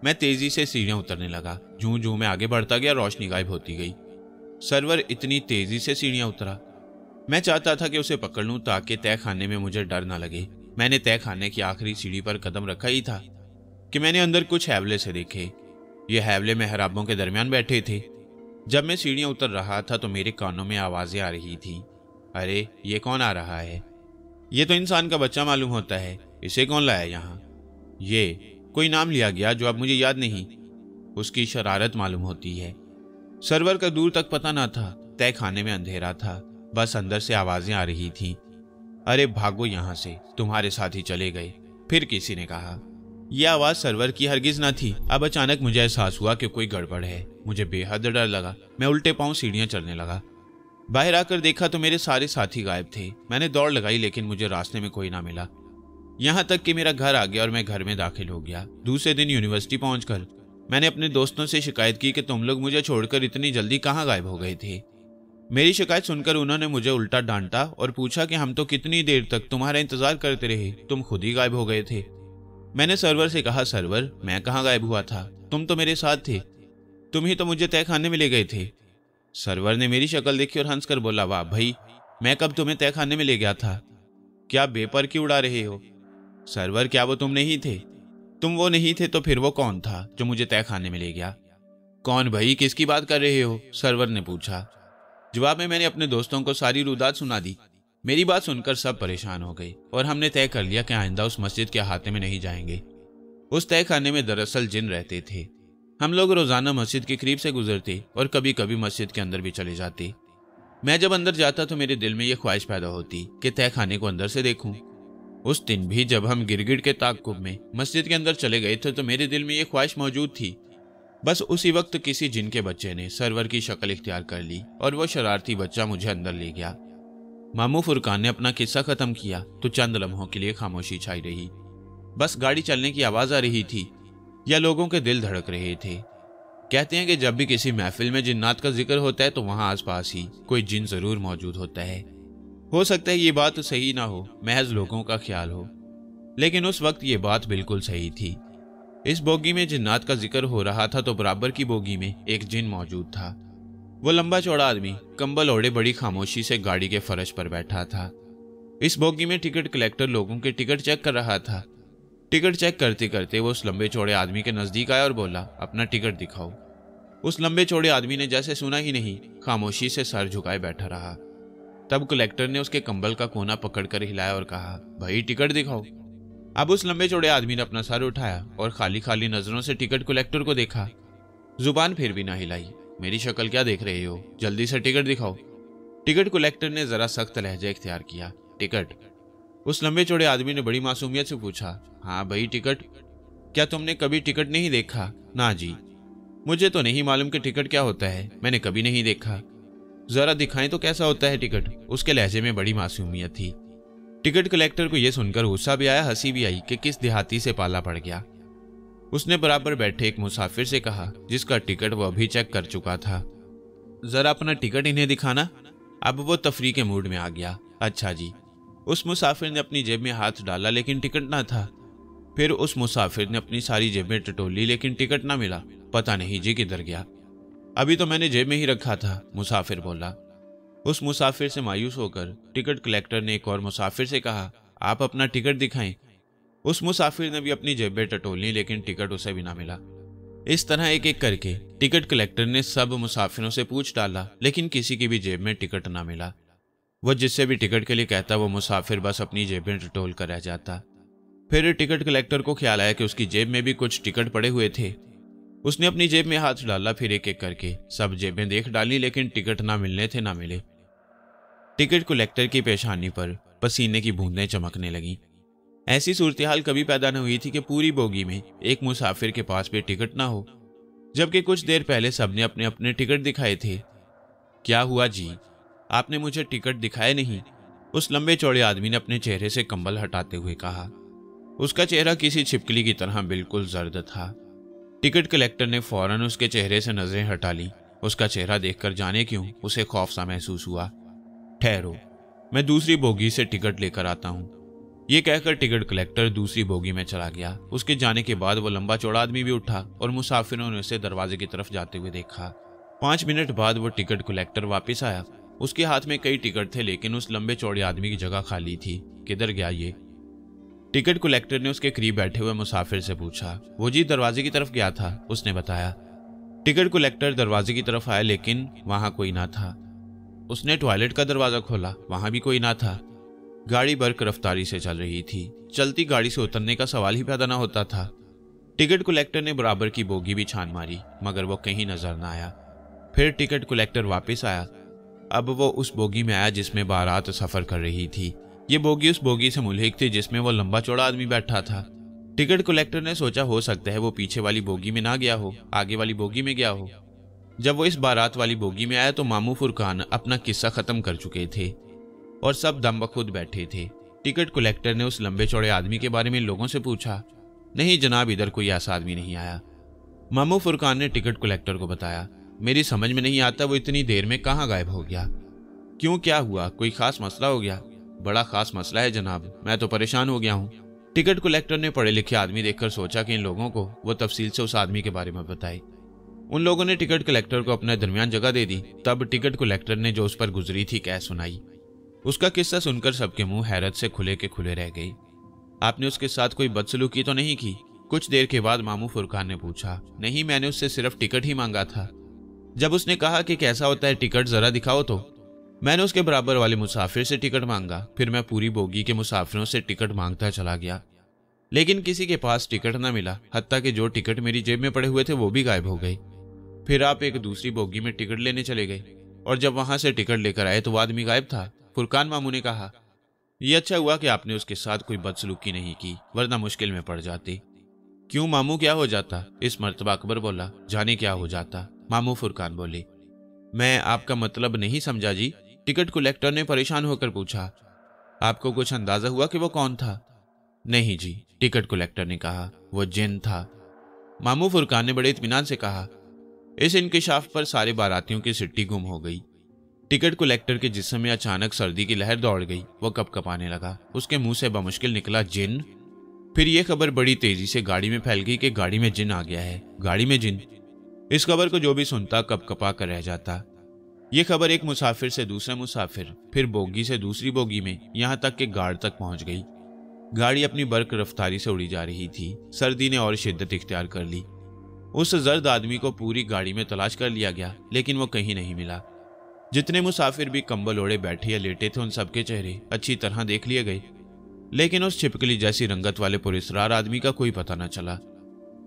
मैं तेज़ी से सीढ़ियाँ उतरने लगा। जूं जूं मैं आगे बढ़ता गया, रोशनी गायब होती गई। सरवर इतनी तेज़ी से सीढ़ियाँ उतरा। मैं चाहता था कि उसे पकड़ लूँ ताकि तय खाने में मुझे डर ना लगे। मैंने तय खाने की आखिरी सीढ़ी पर कदम रखा ही था कि मैंने अंदर कुछ हैवले से देखे। ये हैवले मेहराबों के दरमियान बैठे थे। जब मैं सीढ़ियाँ उतर रहा था तो मेरे कानों में आवाज़ें आ रही थी। अरे, ये कौन आ रहा है? ये तो इंसान का बच्चा मालूम होता है। इसे कौन लाया यहाँ? ये, कोई नाम लिया गया जो अब मुझे याद नहीं। उसकी शरारत मालूम होती है। सरवर का दूर तक पता ना था। तय खाने में अंधेरा था। बस अंदर से आवाज़ें आ रही थीं। अरे, भागो यहाँ से। तुम्हारे साथ ही चले गए। फिर किसी ने कहा यह आवाज़ सरवर की हरगिज ना थी। अब अचानक मुझे एहसास हुआ कि कोई गड़बड़ है। मुझे बेहद डर लगा। मैं उल्टे पाँव सीढ़ियाँ चढ़ने लगा। बाहर आकर देखा तो मेरे सारे साथी गायब थे। मैंने दौड़ लगाई, लेकिन मुझे रास्ते में कोई ना मिला। यहाँ तक कि मेरा घर आ गया और मैं घर में दाखिल हो गया। दूसरे दिन यूनिवर्सिटी पहुंचकर मैंने अपने दोस्तों से शिकायत की कि तुम लोग मुझे छोड़कर इतनी जल्दी कहाँ गायब हो गए थे। मेरी शिकायत सुनकर उन्होंने मुझे उल्टा डांटा और पूछा कि हम तो कितनी देर तक तुम्हारा इंतज़ार करते रहे? तुम खुद ही गायब हो गए थे। मैंने सर्वर से कहा सर्वर मैं कहाँ गायब हुआ था? तुम तो मेरे साथ थे। तुम ही तो मुझे तय खाने में ले गए थे। सर्वर ने मेरी शक्ल देखी और हंसकर बोला, वाह भाई, मैं कब तुम्हें तय खाने में ले गया था? क्या बेपर क्यों उड़ा रहे हो? सर्वर, क्या वो तुम नहीं थे? तुम वो नहीं थे तो फिर वो कौन था जो मुझे तय खाने में ले गया? कौन भाई, किसकी बात कर रहे हो? सर्वर ने पूछा। जवाब में मैंने अपने दोस्तों को सारी रुदात सुना दी। मेरी बात सुनकर सब परेशान हो गए और हमने तय कर लिया कि आइंदा उस मस्जिद के अहाते में नहीं जाएँगे। उस तय खाने में दरअसल जिन रहते थे हम लोग रोज़ाना मस्जिद के करीब से गुजरते और कभी कभी मस्जिद के अंदर भी चले जाते। मैं जब अंदर जाता तो मेरे दिल में यह ख्वाहिश पैदा होती कि तय खाने को अंदर से देखूँ। उस दिन भी जब हम गिरगिड़ के ताकुब में मस्जिद के अंदर चले गए थे तो मेरे दिल में यह ख्वाहिश मौजूद थी। बस उसी वक्त किसी जिन के बच्चे ने सरवर की शक्ल इख्तियार कर ली और वह शरारती बच्चा मुझे अंदर ले गया। मामू फुरकान ने अपना किस्सा खत्म किया तो चंद लम्हों के लिए खामोशी छाई रही। बस गाड़ी चलने की आवाज़ आ रही थी। या लोगों के दिल धड़क रहे थे। कहते हैं कि जब भी किसी महफिल में जिन्नात का ज़िक्र होता है तो वहाँ आसपास ही कोई जिन ज़रूर मौजूद होता है। हो सकता है ये बात सही ना हो, महज लोगों का ख्याल हो। लेकिन उस वक्त ये बात बिल्कुल सही थी। इस बोगी में जिन्नात का ज़िक्र हो रहा था तो बराबर की बोगी में एक जिन मौजूद था। वो लंबा चौड़ा आदमी, कंबल ओढ़े बड़ी खामोशी से गाड़ी के फर्श पर बैठा था। इस बोगी में टिकट कलेक्टर लोगों के टिकट चेक कर रहा था। टिकट चेक करते करते वो उस लंबे चौड़े आदमी के नज़दीक आया और बोला, अपना टिकट दिखाओ। उस लंबे चौड़े आदमी ने जैसे सुना ही नहीं, खामोशी से सर झुकाए बैठा रहा। तब कलेक्टर ने उसके कंबल का कोना पकड़कर हिलाया और कहा, भाई, टिकट दिखाओ। अब उस लंबे चौड़े आदमी ने अपना सर उठाया और खाली खाली नज़रों से टिकट कलेक्टर को देखा। ज़ुबान फिर भी ना हिलाई, मेरी शक्ल क्या देख रहे हो? जल्दी से टिकट दिखाओ। टिकट कलेक्टर ने जरा सख्त लहजा इख्तियार किया। टिकट? उस लंबे चौड़े आदमी ने बड़ी मासूमियत से पूछा हाँ भाई, टिकट? क्या तुमने कभी टिकट नहीं देखा? ना जी। मुझे तो नहीं मालूम कि टिकट क्या होता है। मैंने कभी नहीं देखा। जरा दिखाएँ तो कैसा होता है टिकट? उसके लहजे में बड़ी मासूमियत थी। टिकट कलेक्टर को यह सुनकर गुस्सा भी आया, हँसी भी आई कि किस देहाती से पाला पड़ गया। उसने बराबर बैठे एक मुसाफिर से कहा, जिसका टिकट वो अभी चेक कर चुका था। जरा अपना टिकट इन्हें दिखाना। अब वो तफरी के मूड में आ गया। अच्छा जी। उस मुसाफिर ने अपनी जेब में हाथ डाला, लेकिन टिकट ना था। फिर उस मुसाफिर ने अपनी सारी जेबें टटोली, लेकिन टिकट ना मिला। पता नहीं जी किधर गया। अभी तो मैंने जेब में ही रखा था, मुसाफिर बोला। उस मुसाफिर से मायूस होकर टिकट कलेक्टर ने एक और मुसाफिर से कहा, आप अपना टिकट दिखाएँ। उस मुसाफिर ने भी अपनी जेबें टटोल, लेकिन टिकट उसे भी ना मिला। इस तरह एक एक करके टिकट कलेक्टर ने सब मुसाफिरों से पूछ डाला, लेकिन किसी की भी जेब में टिकट ना मिला। वो जिससे भी टिकट के लिए कहता, वो मुसाफिर बस अपनी जेब टटोल कर रह जाता। फिर टिकट कलेक्टर को ख्याल आया कि उसकी जेब में भी कुछ टिकट पड़े हुए थे। उसने अपनी जेब में हाथ डाला फिर एक एक करके। सब जेबें देख डाली, लेकिन टिकट ना मिलने थे, ना मिले। टिकट कलेक्टर की पेशानी पर पसीने की बूंदें चमकने लगी। ऐसी सूरत हाल कभी पैदा न हुई थी कि पूरी बोगी में एक मुसाफिर के पास भी टिकट ना हो। जबकि कुछ देर पहले सबने अपने अपने टिकट दिखाए थे। क्या हुआ जी? आपने मुझे टिकट दिखाए नहीं। उस लंबे चौड़े आदमी ने अपने चेहरे से कंबल हटाते हुए कहा उसका चेहरा किसी छिपकली की तरह बिल्कुल जर्द था। टिकट कलेक्टर ने फ़ौरन उसके चेहरे से नज़रें हटा ली। उसका चेहरा देखकर जाने क्यों उसे खौफ सा महसूस हुआ। ठहरो, मैं दूसरी बोगी से टिकट लेकर आता हूँ। ये कहकर टिकट कलेक्टर दूसरी बोगी में चला गया। उसके जाने के बाद वो लंबा चौड़ा आदमी भी उठा और मुसाफिरों ने उसे दरवाजे की तरफ़ जाते हुए देखा। पाँच मिनट बाद वो टिकट कलेक्टर वापस आया। उसके हाथ में कई टिकट थे, लेकिन उस लंबे चौड़े आदमी की जगह खाली थी। किधर गया ये? टिकट कलेक्टर ने उसके करीब बैठे हुए मुसाफिर से पूछा, वो जी, दरवाजे की तरफ़ गया था? उसने बताया, टिकट कलेक्टर दरवाजे की तरफ़ आया, लेकिन वहाँ कोई ना था। उसने टॉयलेट का दरवाज़ा खोला, वहाँ भी कोई ना था। गाड़ी बर्क रफ्तारी से चल रही थी। चलती गाड़ी से उतरने का सवाल ही पैदा ना होता था। टिकट कलेक्टर ने बराबर की बोगी भी छान मारी, मगर वो कहीं नज़र ना आया। फिर टिकट कलेक्टर वापस आया। अब वो उस बोगी में आया जिसमें बारात सफ़र कर रही थी। ये बोगी उस बोगी से मुल्हिक थी जिसमें वो लंबा चौड़ा आदमी बैठा था। टिकट कलेक्टर ने सोचा, हो सकता है वो पीछे वाली बोगी में ना गया हो, आगे वाली बोगी में गया हो। जब वो इस बारात वाली बोगी में आया तो मामू फुरकान अपना किस्सा खत्म कर चुके थे और सब दम बखुद बैठे थे। टिकट कलेक्टर ने उस लंबे चौड़े आदमी के बारे में लोगों से पूछा, नहीं जनाब, इधर कोई ऐसा आदमी नहीं आया। मामू फुरकान ने टिकट कलेक्टर को बताया, मेरी समझ में नहीं आता, वो इतनी देर में कहाँ गायब हो गया? क्यों क्या हुआ? कोई खास मसला हो गया? बड़ा खास मसला है जनाब। मैं तो परेशान हो गया हूँ। टिकट कलेक्टर ने पढ़े लिखे आदमी देखकर सोचा कि इन लोगों को वो तफसील से उस आदमी के बारे में बताए। उन लोगों ने टिकट कलेक्टर को अपने दरमियान जगह दे दी, तब टिकट कलेक्टर ने जो उस पर गुजरी थी कह सुनाई। उसका किस्सा सुनकर सबके मुँह हैरत से खुले के खुले रह गई। आपने उसके साथ कोई बदसलूकी तो नहीं की? कुछ देर के बाद मामू फुरकान ने पूछा, नहीं, मैंने उससे सिर्फ़ टिकट ही मांगा था। जब उसने कहा कि कैसा होता है टिकट, जरा दिखाओ तो। मैंने उसके बराबर वाले मुसाफिर से टिकट मांगा। फिर मैं पूरी बोगी के मुसाफिरों से टिकट माँगता चला गया। लेकिन किसी के पास टिकट ना मिला, हत्या कि जो टिकट मेरी जेब में पड़े हुए थे वो भी गायब हो गए फिर आप एक दूसरी बोगी में टिकट लेने चले गए, और जब वहाँ से टिकट लेकर आए तो वो आदमी गायब था। फुरकान मामू ने कहा यह अच्छा हुआ कि आपने उसके साथ कोई बदसलूकी नहीं की, वरना मुश्किल में पड़ जाती। क्यों मामू, क्या हो जाता? इस मरतबा अकबर बोला, जाने क्या हो जाता? मामू फुरकान बोले, मैं आपका मतलब नहीं समझा जी। टिकट कलेक्टर ने परेशान होकर पूछा, आपको कुछ अंदाज़ा हुआ कि वो कौन था? नहीं जी, टिकट कलेक्टर ने कहा, वो जिन था। मामू फुरकान ने बड़े इतमान से कहा, इस इंकशाफ पर सारे बारातियों की सिट्टी गुम हो गई। टिकट कलेक्टर के जिसम में अचानक सर्दी की लहर दौड़ गई, वो कप कपाने लगा, उसके मुँह से बमुश्किल निकला, जिन? फिर यह खबर बड़ी तेज़ी से गाड़ी में फैल गई कि गाड़ी में जिन आ गया है, गाड़ी में जिन। इस खबर को जो भी सुनता कप कपा कर रह जाता। यह खबर एक मुसाफिर से दूसरे मुसाफिर, फिर बोगी से दूसरी बोगी में यहाँ तक के गाड़ तक पहुँच गई। गाड़ी अपनी बर्क रफ्तारी से उड़ी जा रही थी। सर्दी ने और शिद्दत इख्तियार कर ली। उस जर्द आदमी को पूरी गाड़ी में तलाश कर लिया गया, लेकिन वो कहीं नहीं मिला। जितने मुसाफिर भी कंबल ओढ़े बैठे या लेटे थे, उन सबके चेहरे अच्छी तरह देख लिए गए। लेकिन उस छिपकली जैसी रंगत वाले पुलिसरार आदमी का कोई पता न चला।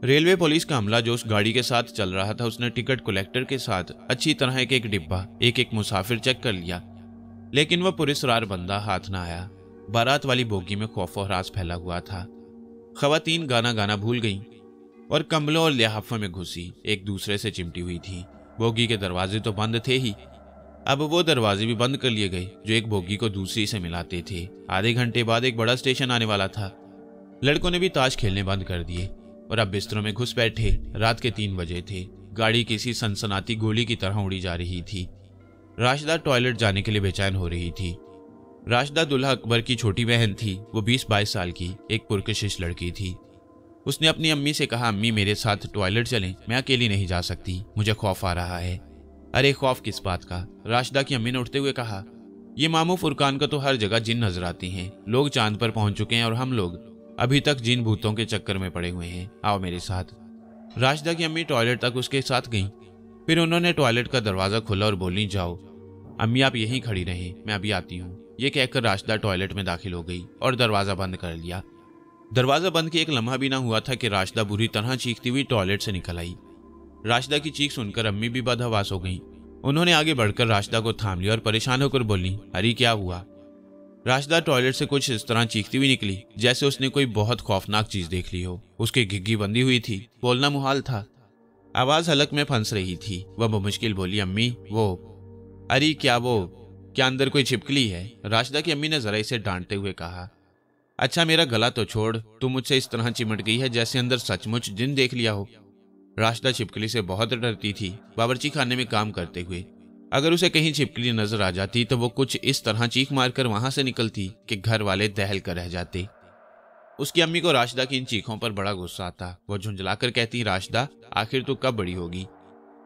रेलवे पुलिस का हमला जो उस गाड़ी के साथ चल रहा था, उसने टिकट कलेक्टर के साथ अच्छी तरह एक एक डिब्बा एक एक मुसाफिर चेक कर लिया। लेकिन वह पुलिसरार बंदा हाथ ना आया। बारात वाली बोगी में खौफ और राज फैला हुआ था। खातन गाना गाना भूल गईं और कमलों और लिहाफों में घुसी, एक दूसरे से चिमटी हुई थी। बोगी के दरवाजे तो बंद थे ही। अब वो दरवाजे भी बंद कर लिए गए, जो एक बोगी को दूसरी से मिलाते थे। आधे घंटे बाद एक बड़ा स्टेशन आने वाला था। लड़कों ने भी ताश खेलने बंद कर दिए। और अब बिस्तरों में घुस बैठे। रात के तीन बजे थे। गाड़ी किसी सनसनाती गोली की तरह उड़ी जा रही थी। राशिदा टॉयलेट जाने के लिए बेचैन हो रही थी। राशिदा दुल्हा अकबर की छोटी बहन थी। वो बीस बाईस साल की, एक पुरकशिश लड़की थी। उसने अपनी अम्मी से कहा, अम्मी, मेरे साथ टॉयलेट चलें। मैं अकेली नहीं जा सकती। मुझे खौफ आ रहा है। अरे, खौफ किस बात का? राशिदा की अम्मी ने उठते हुए कहा, ये मामू फुरकान का तो हर जगह जिन नज़र आती हैं। लोग चाँद पर पहुँच चुके हैं और हम लोग अभी तक जिन भूतों के चक्कर में पड़े हुए हैं। आओ मेरे साथ। राशिदा की अम्मी टॉयलेट तक उसके साथ गईं। फिर उन्होंने टॉयलेट का दरवाज़ा खोला और बोली, जाओ। अम्मी, आप यहीं खड़ी रहें। मैं अभी आती हूँ। ये कहकर राशिदा टॉयलेट में दाखिल हो गई और दरवाज़ा बंद कर लिया। दरवाज़ा बंद के एक लम्हा भी ना हुआ था कि राशिदा बुरी तरह चीखती हुई टॉयलेट से निकल आई। राशिदा की चीख सुनकर अम्मी भी बदहवास हो गई। उन्होंने आगे बढ़कर राशिदा को थाम लिया और परेशान होकर बोली, अरे, क्या हुआ? राशिदा टॉयलेट से कुछ इस तरह चीखती हुई निकली, जैसे उसने कोई बहुत खौफनाक चीज़ देख ली हो। उसकी घिग्गी बंदी हुई थी, बोलना मुहाल था। आवाज़ हलक में फंस रही थी, वह मुश्किल बोली, अम्मी, वो, अरे, क्या वो, क्या अंदर कोई छिपकली है? राशिदा की अम्मी ने जरा इसे डांटते हुए कहा अच्छा मेरा गला तो छोड़, तू मुझसे इस तरह चिमट गई है जैसे अंदर सचमुच जिन देख लिया हो। राशिदा छिपकली से बहुत डरती थी बाबरची खाने में काम करते हुए। अगर उसे कहीं छिपकली नज़र आ जाती तो वो कुछ इस तरह चीख मारकर वहाँ से निकलती कि घर वाले दहल कर रह जाते। उसकी अम्मी को राशिदा की इन चीखों पर बड़ा गुस्सा आता। वो झुंझलाकर कहती, राशिदा, आखिर तू कब बड़ी होगी?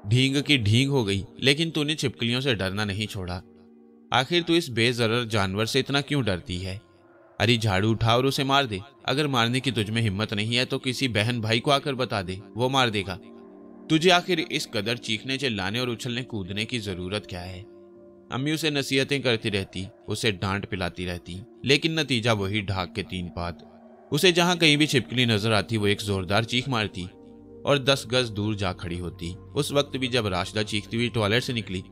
ढींग की ढींग हो गई, लेकिन तूने छिपकलियों से डरना नहीं छोड़ा। आखिर तू इस बेजर जानवर से इतना क्यों डरती है? अरे, झाड़ू उठा और उसे मार दे। अगर मारने की तुझमें हिम्मत नहीं है तो किसी बहन भाई को आकर बता दे। वो मार देगा। तुझे आखिर इस कदर चीखने, चिल्लाने और उछलने, कूदने की ज़रूरत क्या है? अम्मी उसे नसीहतें करती रहती, उसे डांट पिलाती रहती, लेकिन नतीजा वही ढाक के तीन पात। उसे जहाँ कहीं भी छिपकली नज़र आती, वो एक जोरदार चीख मारती और दस गज दूर जा खड़ी होती। उस वक्त भी जब राशिदा चीखती हुई टॉयलेट से निकली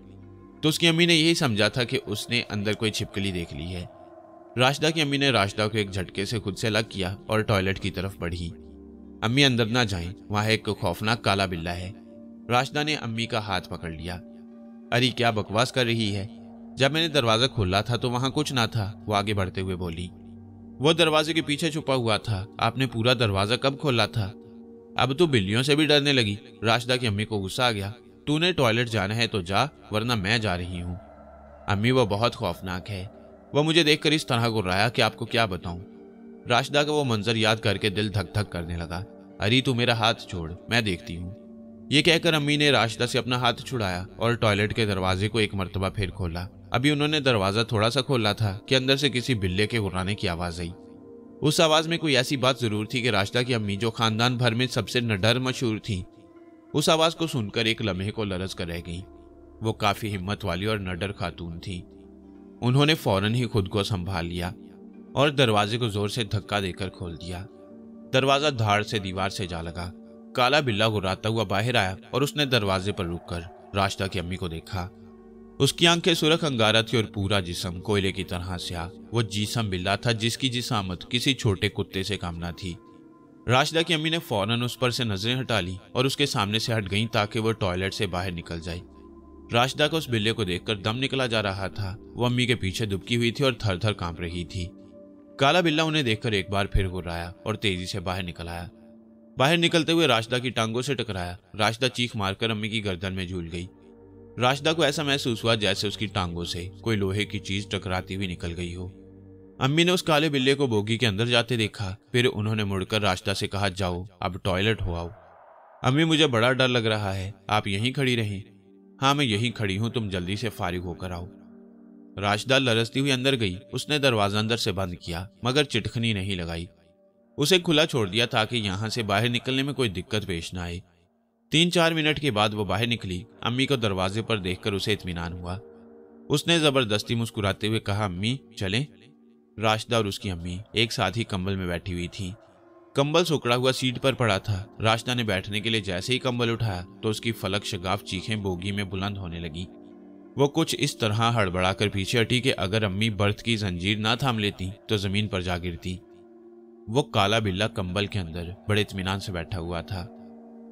तो उसकी अम्मी ने यही समझा था कि उसने अंदर कोई छिपकली देख ली है। राशिदा की अम्मी ने राशिदा को एक झटके से खुद से अलग किया और टॉयलेट की तरफ़ बढ़ी। अम्मी अंदर ना जाएँ, वहाँ एक खौफनाक काला बिल्ला है। राशदा ने अम्मी का हाथ पकड़ लिया। अरे, क्या बकवास कर रही है? जब मैंने दरवाज़ा खोला था तो वहाँ कुछ ना था, वो आगे बढ़ते हुए बोली। वो दरवाजे के पीछे छुपा हुआ था। आपने पूरा दरवाज़ा कब खोला था? अब तो बिल्लियों से भी डरने लगी। राशिदा की अम्मी को गुस्सा आ गया। तूने टॉयलेट जाना है तो जा, वरना मैं जा रही हूँ। अम्मी, वो बहुत खौफनाक है। वह मुझे देखकर इस तरह गुर्राया कि आपको क्या बताऊँ। राशिदा का वो मंजर याद करके दिल धक धक करने लगा। अरे, तू मेरा हाथ छोड़, मैं देखती हूँ। ये कहकर अम्मी ने राशिदा से अपना हाथ छुड़ाया और टॉयलेट के दरवाजे को एक मरतबा फिर खोला। अभी उन्होंने दरवाज़ा थोड़ा सा खोला था कि अंदर से किसी बिल्ले के गुर्राने की आवाज़ आई। उस आवाज़ में कोई ऐसी बात ज़रूर थी कि राशिदा की अम्मी जो खानदान भर में सबसे नडर मशहूर थी, उस आवाज़ को सुनकर एक लम्हे को लरज कर रह गई। वो काफ़ी हिम्मत वाली और नडर खातून थी। उन्होंने फ़ौरन ही खुद को संभाल लिया। और दरवाजे को ज़ोर से धक्का देकर खोल दिया। दरवाज़ा धाड़ से दीवार से जा लगा। काला बिल्ला घुराता हुआ बाहर आया और उसने दरवाजे पर रुककर राशिदा की अम्मी को देखा। उसकी आँखें सुरख अंगारा थी और पूरा जिसम कोयले की तरह से आ वो जीसम बिल्ला था जिसकी जिसामत किसी छोटे कुत्ते से कम न थी। राशिदा की अम्मी ने फ़ौरन उस पर से नज़रें हटा ली और उसके सामने से हट गई ताकि वो टॉयलेट से बाहर निकल जाए। राशिदा को उस बिल्ले को देखकर दम निकला जा रहा था। वो अम्मी के पीछे दुबकी हुई थी और थर थर काँप रही थी। काला बिल्ला उन्हें देखकर एक बार फिर गुर्राया और तेज़ी से बाहर निकल आया। बाहर निकलते हुए राशिदा की टांगों से टकराया। राशिदा चीख मारकर अम्मी की गर्दन में झूल गई। राशिदा को ऐसा महसूस हुआ जैसे उसकी टांगों से कोई लोहे की चीज़ टकराती हुई निकल गई हो। अम्मी ने उस काले बिल्ले को बोगी के अंदर जाते देखा। फिर उन्होंने मुड़कर राशिदा से कहा, जाओ, अब टॉयलेट हो आओ। अम्मी, मुझे बड़ा डर लग रहा है। आप यहीं खड़ी रहें। हाँ मैं यहीं खड़ी हूँ। तुम जल्दी से फारिग होकर आओ। राशिदा लरसती हुई अंदर गई। उसने दरवाज़ा अंदर से बंद किया, मगर चिटखनी नहीं लगाई। उसे खुला छोड़ दिया ताकि यहाँ से बाहर निकलने में कोई दिक्कत पेश ना आए। तीन चार मिनट के बाद वो बाहर निकली। अम्मी को दरवाजे पर देखकर उसे इतमान हुआ। उसने ज़बरदस्ती मुस्कुराते हुए कहा, अम्मी, चलें? राशिदा और उसकी अम्मी एक साथ ही कंबल में बैठी हुई थी। कंबल सुकड़ा हुआ सीट पर पड़ा था। राशदा ने बैठने के लिए जैसे ही कंबल उठाया तो उसकी फलक शगाफ चीखें बोगी में बुलंद होने लगी। वो कुछ इस तरह हड़बड़ाकर पीछे हटी कि अगर अम्मी बर्थ की जंजीर ना थाम लेती तो ज़मीन पर जा गिरती। वो काला बिल्ला कंबल के अंदर बड़े इतमान से बैठा हुआ था।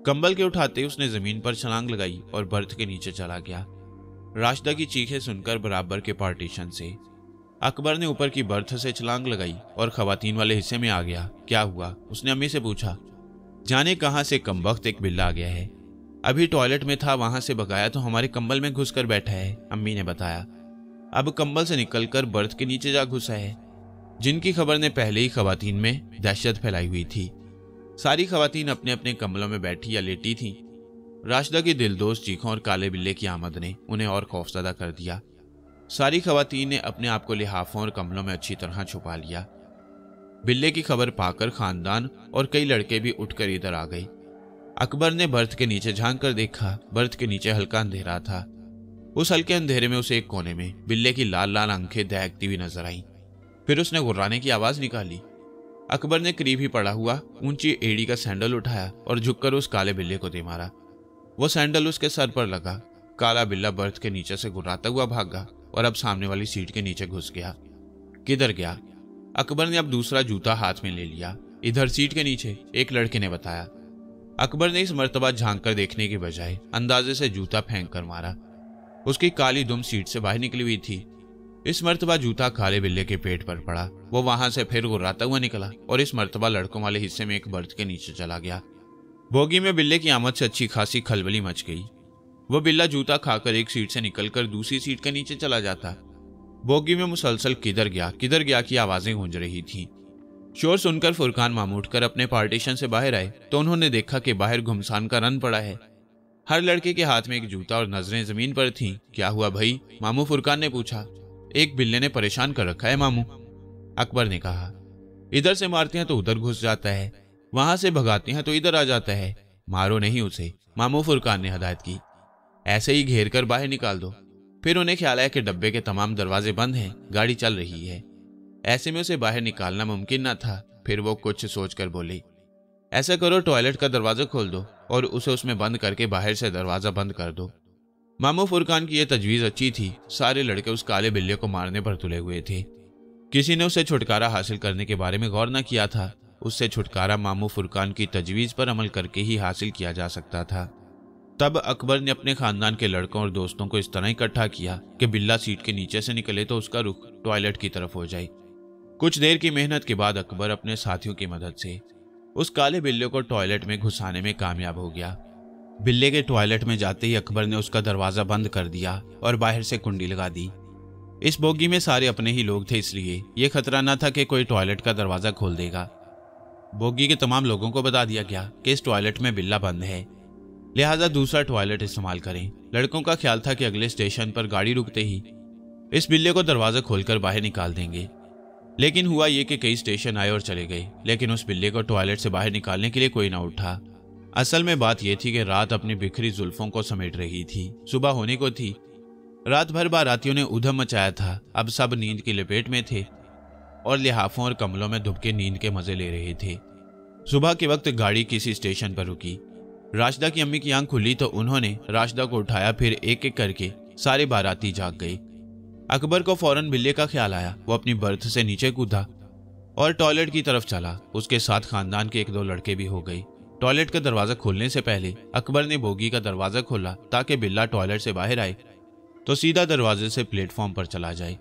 कंबल के उठाते उसने ज़मीन पर छलांग लगाई और बर्थ के नीचे चला गया। राशिदा की चीखें सुनकर बराबर के पार्टीशन से। अकबर ने ऊपर की बर्थ से छलांग लगाई और खवातीन वाले हिस्से में आ गया। क्या हुआ? उसने अम्मी से पूछा, जाने कहाँ से कम वक्त एक बिल्ला आ गया है? अभी टॉयलेट में था, वहाँ से बगाया तो हमारे कंबल में घुसकर बैठा है, अम्मी ने बताया। अब कंबल से निकलकर बर्थ के नीचे जा घुसा है। जिनकी खबर ने पहले ही खवातीन में दहशत फैलाई हुई थी। सारी खवातीन अपने अपने कमलों में बैठी या लेटी थी। राशदा की दिलदोज चीखों और काले बिल्ले की आमद ने उन्हें और खौफजदा कर दिया। सारी खवतान ने अपने आप को लिहाफों और कमलों में अच्छी तरह छुपा लिया। बिल्ले की खबर पाकर खानदान और कई लड़के भी उठकर इधर आ गए अकबर ने बर्थ के नीचे झाँक कर देखा, बर्थ के नीचे हल्का अंधेरा था। उस हल्के अंधेरे में उसे एक कोने में, बिल्ले की लाल लाल आँखें दहकती हुई नज़र आई। फिर उसने गुर्राने की आवाज़ निकाली। अकबर ने करीब ही पड़ा हुआ, ऊँची एड़ी का सैंडल उठाया और झुककर उस काले बिल्ले को दे मारा। वो सैंडल उसके सर पर लगा। काला बिल्ला बर्थ के नीचे से गुर्राता हुआ भागा और अब सामने वाली सीट के नीचे घुस गया। किधर गया? अकबर ने अब दूसरा जूता हाथ में ले लिया। इधर सीट के नीचे एक लड़के ने बताया अकबर ने इस मरतबा झाँक कर देखने के बजाय अंदाजे से जूता फेंक कर मारा। उसकी काली दुम सीट से बाहर निकली हुई थी। इस मरतबा जूता काले बिल्ले के पेट पर पड़ा। वो वहाँ से फिर गुर्राता हुआ निकला और इस मरतबा लड़कों वाले हिस्से में एक बर्थ के नीचे चला गया। बोगी में बिल्ले की आमद से अच्छी खासी खलबली मच गई। वो बिल्ला जूता खाकर एक सीट से निकलकर दूसरी सीट के नीचे चला जाता। बोगी में मुसलसल किधर गया किधर गया की आवाज़ें गूंज रही थी। शोर सुनकर फुरकान मामू उठकर अपने पार्टीशन से बाहर आए तो उन्होंने देखा कि बाहर घुमसान का रन पड़ा है। हर लड़के के हाथ में एक जूता और नज़रें ज़मीन पर थीं। क्या हुआ भाई? मामू फुरकान ने पूछा। एक बिल्ले ने परेशान कर रखा है मामू। अकबर ने कहा, इधर से मारते हैं तो उधर घुस जाता है। वहाँ से भगाते हैं तो इधर आ जाता है। मारो नहीं उसे। मामू फुरकान ने हदायत की, ऐसे ही घेर कर बाहर निकाल दो। फिर उन्हें ख्याल आया कि डब्बे के तमाम दरवाजे बंद हैं। गाड़ी चल रही है। ऐसे में उसे बाहर निकालना मुमकिन न था। फिर वो कुछ सोचकर बोली, ऐसा करो, टॉयलेट का दरवाज़ा खोल दो और उसे उसमें बंद करके बाहर से दरवाज़ा बंद कर दो। मामू फुरकान की यह तजवीज अच्छी थी। सारे लड़के उस काले बिल्ले को मारने पर तुले हुए थे। किसी ने उसे छुटकारा हासिल करने के बारे में गौर न किया था। उससे छुटकारा मामू फुरकान की तजवीज पर अमल करके ही हासिल किया जा सकता था। तब अकबर ने अपने खानदान के लड़कों और दोस्तों को इस तरह इकट्ठा किया कि बिल्ला सीट के नीचे से निकले तो उसका रुख टॉयलेट की तरफ़ हो जाए। कुछ देर की मेहनत के बाद अकबर अपने साथियों की मदद से उस काले बिल्ले को टॉयलेट में घुसाने में कामयाब हो गया। बिल्ले के टॉयलेट में जाते ही अकबर ने उसका दरवाज़ा बंद कर दिया और बाहर से कुंडी लगा दी। इस बोगी में सारे अपने ही लोग थे, इसलिए यह खतरा न था कि कोई टॉयलेट का दरवाज़ा खोल देगा। बोगी के तमाम लोगों को बता दिया गया कि इस टॉयलेट में बिल्ला बंद है। लिहाजा दूसरा टॉयलेट इस्तेमाल करें। लड़कों का ख्याल था कि अगले स्टेशन पर गाड़ी रुकते ही इस बिल्ले को दरवाज़ा खोलकर बाहर निकाल देंगे। लेकिन हुआ ये कि कई स्टेशन आए और चले गए, लेकिन उस बिल्ले को टॉयलेट से बाहर निकालने के लिए कोई ना उठा। असल में बात यह थी कि रात अपनी बिखरी जुल्फों को समेट रही थी। सुबह होने को थी। रात भर बारातियों ने उधम मचाया था। अब सब नींद की लपेट में थे और लिहाफों और कमलों में धुपके नींद के मज़े ले रहे थे। सुबह के वक्त गाड़ी किसी स्टेशन पर रुकी। राशदा की अम्मी की आँख खुली तो उन्होंने राशदा को उठाया, फिर एक एक करके सारे बाराती जाग गए अकबर को फ़ौरन बिल्ले का ख्याल आया। वो अपनी बर्थ से नीचे कूदा और टॉयलेट की तरफ़ चला। उसके साथ खानदान के एक दो लड़के भी हो गई। टॉयलेट का दरवाज़ा खोलने से पहले अकबर ने बोगी का दरवाज़ा खोला ताकि बिल्ला टॉयलेट से बाहर आए तो सीधा दरवाजे से प्लेटफॉर्म पर चला जाए।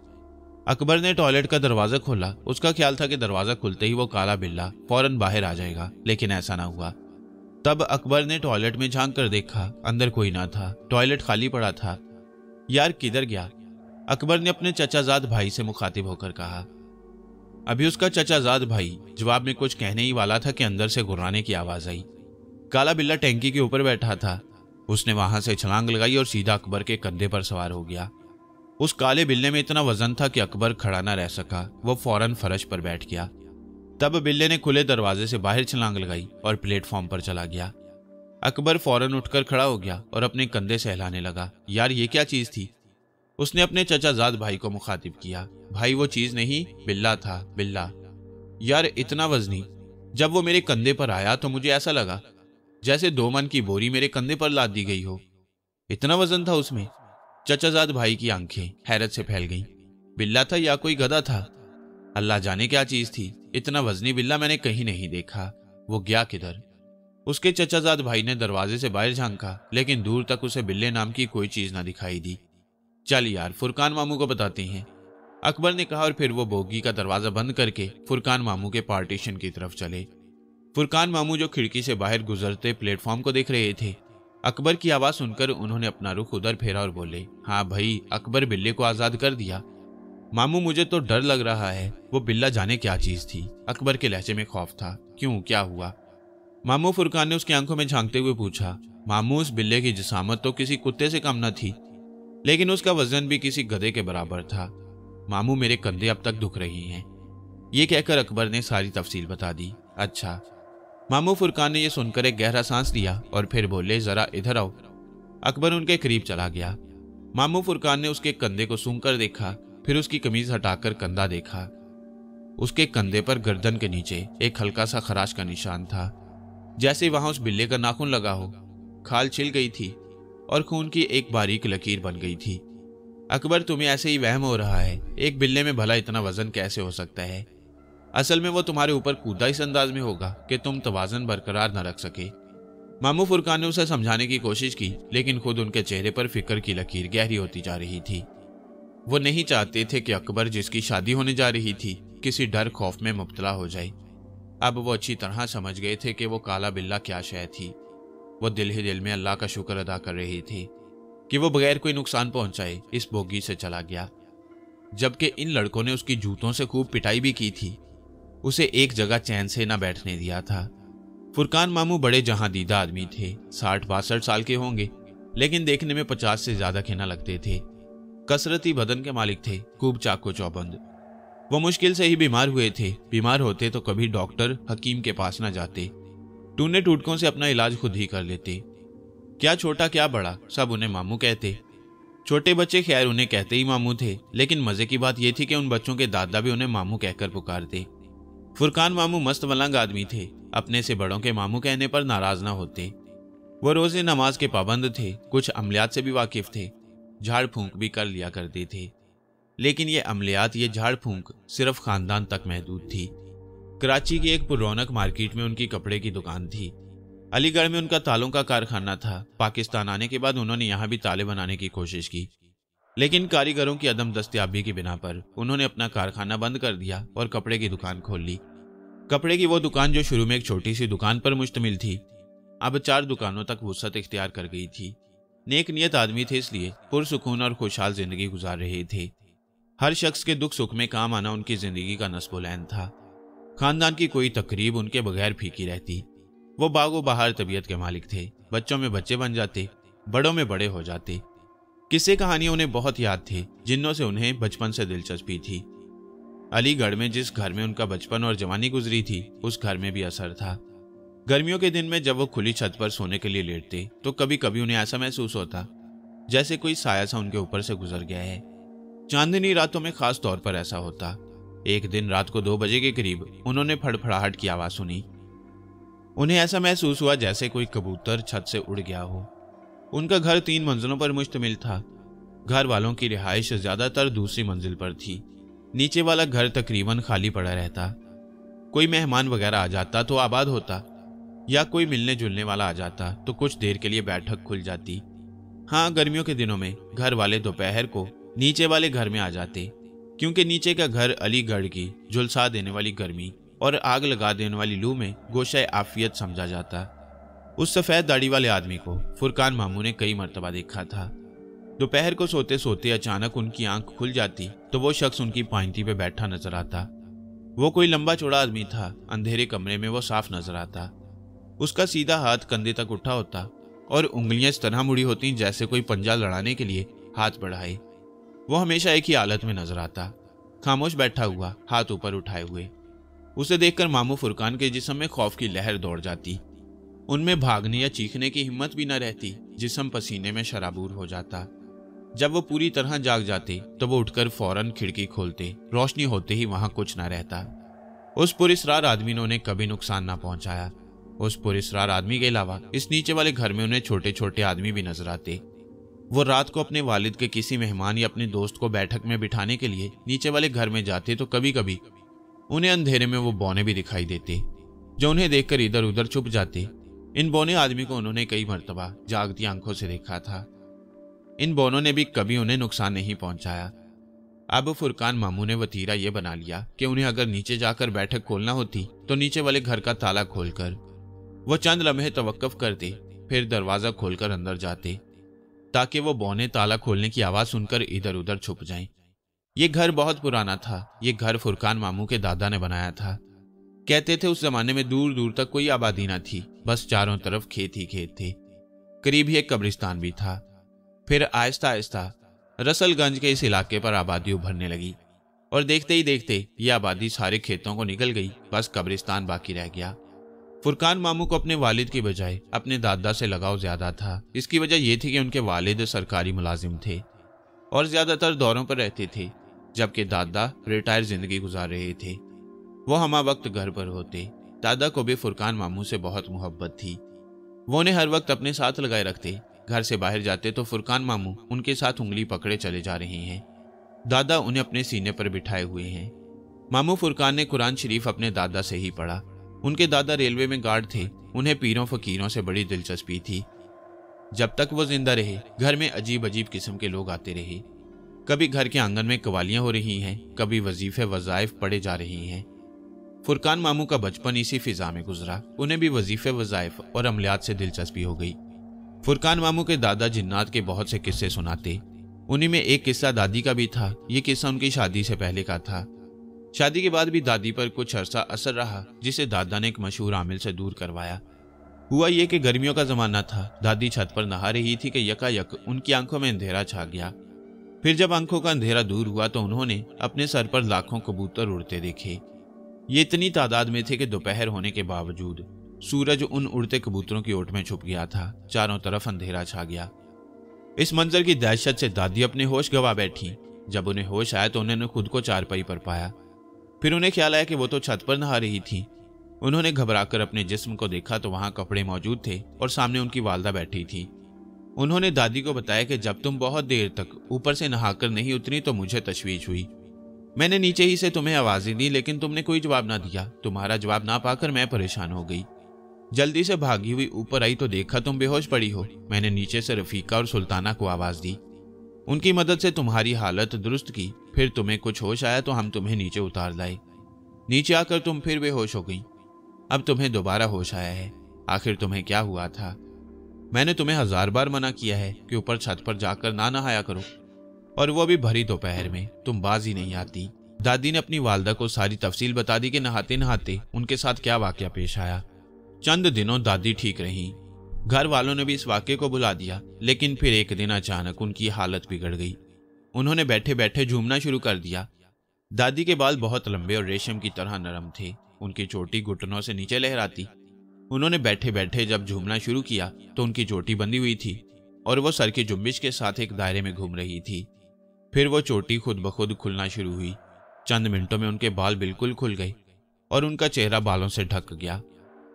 अकबर ने टॉयलेट का दरवाज़ा खोला। उसका ख्याल था कि दरवाज़ा खुलते ही वो काला बिल्ला फ़ौरन बाहर आ जाएगा, लेकिन ऐसा ना हुआ। तब अकबर ने टॉयलेट में झाँक कर देखा, अंदर कोई ना था। टॉयलेट खाली पड़ा था। यार किधर गया? अकबर ने अपने चचाजाद भाई से मुखातिब होकर कहा, अभी उसका चचाजाद भाई जवाब में कुछ कहने ही वाला था कि अंदर से गुर्राने की आवाज़ आई। काला बिल्ला टैंकी के ऊपर बैठा था। उसने वहाँ से छलांग लगाई और सीधा अकबर के कंधे पर सवार हो गया। उस काले बिल्ले में इतना वज़न था कि अकबर खड़ा ना रह सका, वो फ़ौरन फर्श पर बैठ गया। तब बिल्ले ने खुले दरवाजे से बाहर छलांग लगाई और प्लेटफॉर्म पर चला गया। अकबर फ़ौरन उठकर खड़ा हो गया और अपने कंधे सहलाने लगा, यार, ये क्या चीज़ थी? उसने अपने चचाजाद भाई को मुखातिब किया। भाई वो चीज़ नहीं, बिल्ला था, बिल्ला। यार, इतना वजनी। जब वो मेरे कंधे पर आया तो मुझे ऐसा लगा, जैसे दो मन की बोरी मेरे कंधे पर लाद दी गई हो। इतना वज़न था उसमें। चचाजाद भाई की आँखें हैरत से फैल गईं। बिल्ला था या कोई गधा था? अल्लाह जाने क्या चीज़ थी। इतना वजनी बिल्ला मैंने कहीं नहीं देखा। वो गया किधर? उसके चचाजाद भाई ने दरवाजे से बाहर झांका, लेकिन दूर तक उसे बिल्ले नाम की कोई चीज़ ना दिखाई दी। चल यार, फुरकान मामू को बताते हैं। अकबर ने कहा और फिर वो बोगी का दरवाज़ा बंद करके फुरकान मामू के पार्टीशन की तरफ़ चले। फुरकान मामू जो खिड़की से बाहर गुजरते प्लेटफॉर्म को देख रहे थे, अकबर की आवाज़ सुनकर उन्होंने अपना रुख उधर फेरा और बोले हाँ भाई, अकबर बिल्ले को आज़ाद कर दिया। मामू, मुझे तो डर लग रहा है, वो बिल्ला जाने क्या चीज़ थी? अकबर के लहजे में खौफ था, क्यों, क्या हुआ? मामू, फुरकान ने उसकी आँखों में झांकते हुए पूछा, मामू, उस बिल्ले की जिसामत तो किसी कुत्ते से कम न थी? लेकिन उसका वज़न भी किसी गधे के बराबर था। मामू मेरे कंधे अब तक दुख रही हैं। ये कहकर अकबर ने सारी तफसील बता दी। अच्छा। मामू फुरकान ने यह सुनकर एक गहरा सांस लिया और फिर बोले, जरा इधर आओ। अकबर उनके करीब चला गया। मामू फुरकान ने उसके कंधे को सूंघ कर देखा, फिर उसकी कमीज हटाकर कंधा देखा। उसके कंधे पर गर्दन के नीचे एक हल्का सा खराश का निशान था। जैसे वहाँ उस बिल्ले का नाखून लगा हो, खाल छिल गई थी। और खून की एक बारीक लकीर बन गई थी। अकबर, तुम्हें ऐसे ही वहम हो रहा है। एक बिल्ले में भला इतना वज़न कैसे हो सकता है? असल में वो तुम्हारे ऊपर कूदा इस अंदाज में होगा कि तुम तोज़न बरकरार न रख सके। मामू फुरकान ने उसे समझाने की कोशिश की, लेकिन खुद उनके चेहरे पर फ़िक्र की लकीर गहरी होती जा रही थी। वो नहीं चाहते थे कि अकबर, जिसकी शादी होने जा रही थी, किसी डर खौफ में मुबतला हो जाए। अब वो अच्छी तरह समझ गए थे कि वो काला बिल्ला क्या शय थी। वो दिल ही दिल में अल्लाह का शुक्र अदा कर रही थी कि वो बगैर कोई नुकसान पहुँचाए इस बोगी से चला गया। जबकि इन लड़कों ने उसकी जूतों से खूब पिटाई भी की थी। उसे एक जगह चैन से न बैठने दिया था। फुरकान मामू बड़े जहाँ दीदा आदमी थे। साठ बासठ साल के होंगे, लेकिन देखने में पचास से ज़्यादा खेना लगते थे। कसरती बदन के मालिक थे, खूब चाको चौबंद। वो मुश्किल से ही बीमार हुए थे। बीमार होते तो कभी डॉक्टर, हकीम के पास ना जाते। टूने टूटकों से अपना इलाज खुद ही कर लेते। क्या छोटा, क्या बड़ा, सब उन्हें मामू कहते। छोटे बच्चे खैर उन्हें कहते ही मामू थे, लेकिन मज़े की बात यह थी कि उन बच्चों के दादा भी उन्हें मामू कहकर पुकारते। फुरकान मामू मस्त मलंग आदमी थे, अपने से बड़ों के मामू कहने पर नाराज़ ना होते। वो रोज़े नमाज़ के पाबंद थे, कुछ अमलियात से भी वाकिफ थे, झाड़ फूंक भी कर लिया करते थे। लेकिन ये अमलियात, ये झाड़ फूंक सिर्फ़ खानदान तक महदूद थी। कराची की एक पुरौनक मार्केट में उनकी कपड़े की दुकान थी। अलीगढ़ में उनका तालों का कारखाना था। पाकिस्तान आने के बाद उन्होंने यहाँ भी ताले बनाने की कोशिश की। लेकिन कारीगरों की अदम दस्तियाबी की बिना पर उन्होंने अपना कारखाना बंद कर दिया और कपड़े की दुकान खोल ली। कपड़े की वो दुकान जो शुरू में एक छोटी सी दुकान पर मुश्तमिल थी, अब चार दुकानों तक वसत इख्तियार कर गई थी। नेक नियत आदमी थे इसलिए पुरसकून और खुशहाल ज़िंदगी गुजार रहे थे। हर शख्स के दुख सुख में काम आना उनकी ज़िंदगी का नस्बोलैन था। खानदान की कोई तकरीब उनके बगैर फीकी रहती। वो बागो बहार तबीयत के मालिक थे, बच्चों में बच्चे बन जाते, बड़ों में बड़े हो जाते। किस्से कहानियाँ उन्हें बहुत याद थी जिनों से उन्हें बचपन से दिलचस्पी थी। अलीगढ़ में जिस घर में उनका बचपन और जवानी गुजरी थी, उस घर में भी असर था। गर्मियों के दिन में जब वो खुली छत पर सोने के लिए लेटते तो कभी कभी उन्हें ऐसा महसूस होता, जैसे कोई साया सा उनके ऊपर से गुजर गया है। चांदनी रातों में खास तौर पर ऐसा होता। एक दिन रात को दो बजे के करीब उन्होंने फड़फड़ाहट की आवाज़ सुनी। उन्हें ऐसा महसूस हुआ जैसे कोई कबूतर छत से उड़ गया हो। उनका घर तीन मंजिलों पर मुश्तमिल था। घर वालों की रिहाइश ज़्यादातर दूसरी मंजिल पर थी। नीचे वाला घर तकरीबन खाली पड़ा रहता। कोई मेहमान वगैरह आ जाता तो आबाद होता, या कोई मिलने जुलने वाला आ जाता तो कुछ देर के लिए बैठक खुल जाती। हाँ गर्मियों के दिनों में घर वाले दोपहर को नीचे वाले घर में आ जाते। क्योंकि नीचे का घर अलीगढ़ की झुलसा देने वाली गर्मी और आग लगा देने वाली लू में गोशा आफियत समझा जाता। उस सफ़ेद दाढ़ी वाले आदमी को फुरकान मामू ने कई मरतबा देखा था। दोपहर को सोते सोते अचानक उनकी आँख खुल जाती तो वो शख्स उनकी पाइंती पे बैठा नज़र आता। वो कोई लंबा चौड़ा आदमी था, अंधेरे कमरे में वो साफ़ नज़र आता। उसका सीधा हाथ कंधे तक उठा होता और उंगलियाँ इस तरह मुड़ी होती जैसे कोई पंजा लड़ाने के लिए हाथ बढ़ाए। वो हमेशा एक ही हालत में नज़र आता। खामोश बैठा हुआ, हाथ ऊपर उठाए हुए। उसे देखकर मामू फुरकान के जिसम में खौफ की लहर दौड़ जाती। उनमें भागने या चीखने की हिम्मत भी न रहती, जिसम पसीने में शराबूर हो जाता। जब वो पूरी तरह जाग जाते तो वो उठकर फ़ौरन खिड़की खोलते। रोशनी होते ही वहाँ कुछ न रहता। उस पुरिसरार आदमी ने उन्हें कभी नुकसान ना पहुँचाया। उस पुरिसरार आदमी के अलावा इस नीचे वाले घर में उन्हें छोटे छोटे आदमी भी नज़र आते। वो रात को अपने वालिद के किसी मेहमान या अपने दोस्त को बैठक में बिठाने के लिए नीचे वाले घर में जाते तो कभी कभी उन्हें अंधेरे में वो बौने भी दिखाई देते, जो उन्हें देखकर इधर उधर छुप जाते। इन बौने आदमी को उन्होंने कई मरतबा जागती आँखों से देखा था। इन बोनों ने भी कभी उन्हें नुकसान नहीं पहुँचाया। अब फुरकान मामू ने वतीरा यह बना लिया कि उन्हें अगर नीचे जाकर बैठक खोलना होती तो नीचे वाले घर का ताला खोलकर वो चंद लम्हे तवक्फ करते, फिर दरवाज़ा खोलकर अंदर जाते। ताकि वो बौने ताला खोलने की आवाज़ सुनकर इधर उधर छुप जाएँ। ये घर बहुत पुराना था। ये घर फुरकान मामू के दादा ने बनाया था। कहते थे उस जमाने में दूर दूर तक कोई आबादी ना थी। बस चारों तरफ़ खेत ही खेत थे। करीब ही एक कब्रिस्तान भी था। फिर आहिस्ता आहिस्ता रसलगंज के इस इलाके पर आबादी उभरने लगी। और देखते ही देखते ये आबादी सारे खेतों को निकल गई। बस कब्रिस्तान बाकी रह गया। फुरकान मामू को अपने वालिद की बजाय अपने दादा से लगाव ज़्यादा था। इसकी वजह यह थी कि उनके वालिद सरकारी मुलाजिम थे और ज़्यादातर दौरों पर रहते थे, जबकि दादा रिटायर ज़िंदगी गुजार रहे थे। वो हमा वक्त घर पर होते। दादा को भी फुरकान मामू से बहुत मोहब्बत थी। वो उन्हें हर वक्त अपने साथ लगाए रखते। घर से बाहर जाते तो फुरकान मामू उनके साथ उंगली पकड़े चले जा रहे हैं। दादा उन्हें अपने सीने पर बिठाए हुए हैं। मामू फुरकान ने कुरान शरीफ अपने दादा से ही पढ़ा। उनके दादा रेलवे में गार्ड थे, उन्हें पीरों फकीरों से बड़ी दिलचस्पी थी। जब तक वो ज़िंदा रहे, घर में अजीब अजीब किस्म के लोग आते रहे। कभी घर के आँगन में कवालियाँ हो रही हैं, कभी वजीफे वजाइफ पड़े जा रही हैं। फुरकान मामू का बचपन इसी फिजा में गुजरा, उन्हें भी वजीफे वजाइफ और अमलियात से दिलचस्पी हो गई। फुरकान मामू के दादा जिन्नात के बहुत से किस्से सुनाते, उन्हीं में एक किस्सा दादी का भी था, ये किस्सा उनकी शादी से पहले का था। शादी के बाद भी दादी पर कुछ अरसा असर रहा, जिसे दादा ने एक मशहूर आमिल से दूर करवाया। हुआ ये कि गर्मियों का जमाना था, दादी छत पर नहा रही थी कि यकायक उनकी आँखों में अंधेरा छा गया। फिर जब आँखों का अंधेरा दूर हुआ तो उन्होंने अपने सर पर लाखों कबूतर उड़ते देखे। ये इतनी तादाद में थे कि दोपहर होने के बावजूद सूरज उन उड़ते कबूतरों की ओट में छुप गया था, चारों तरफ़ अंधेरा छा गया। इस मंजर की दहशत से दादी अपने होश गवा बैठी। जब उन्हें होश आया तो उन्होंने खुद को चारपाई पर पाया। फिर उन्हें ख्याल आया कि वो तो छत पर नहा रही थी। उन्होंने घबराकर अपने जिस्म को देखा तो वहाँ कपड़े मौजूद थे और सामने उनकी वालदा बैठी थी। उन्होंने दादी को बताया कि जब तुम बहुत देर तक ऊपर से नहाकर नहीं उतरी तो मुझे तशवीश हुई। मैंने नीचे ही से तुम्हें आवाज़ें दी, लेकिन तुमने कोई जवाब ना दिया। तुम्हारा जवाब ना पाकर मैं परेशान हो गई। जल्दी से भागी हुई ऊपर आई तो देखा तुम बेहोश पड़ी हो। मैंने नीचे से रफीका और सुल्ताना को आवाज़ दी। उनकी मदद से तुम्हारी हालत दुरुस्त की। फिर तुम्हें कुछ होश आया तो हम तुम्हें नीचे उतार लाए। नीचे आकर तुम फिर बेहोश हो गई। अब तुम्हें दोबारा होश आया है। आखिर तुम्हें क्या हुआ था? मैंने तुम्हें हज़ार बार मना किया है कि ऊपर छत पर जाकर ना नहाया करो। और वो भी भरी दोपहर में। तुम बाजी नहीं आती। दादी ने अपनी वालदा को सारी तफसील बता दी कि नहाते नहाते उनके साथ क्या वाक्य पेश आया। चंद दिनों दादी ठीक रही। घर वालों ने भी इस वाक्य को बुला दिया, लेकिन फिर एक दिन अचानक उनकी हालत बिगड़ गई। उन्होंने बैठे बैठे झूमना शुरू कर दिया। दादी के बाल बहुत लंबे और रेशम की तरह नरम थे। उनकी चोटी घुटनों से नीचे लहराती। उन्होंने बैठे बैठे जब झूमना शुरू किया तो उनकी चोटी बंधी हुई थी और वो सर की जुम्बिश के साथ एक दायरे में घूम रही थी। फिर वो चोटी खुद ब खुद खुलना शुरू हुई। चंद मिनटों में उनके बाल बिल्कुल खुल गए और उनका चेहरा बालों से ढक गया।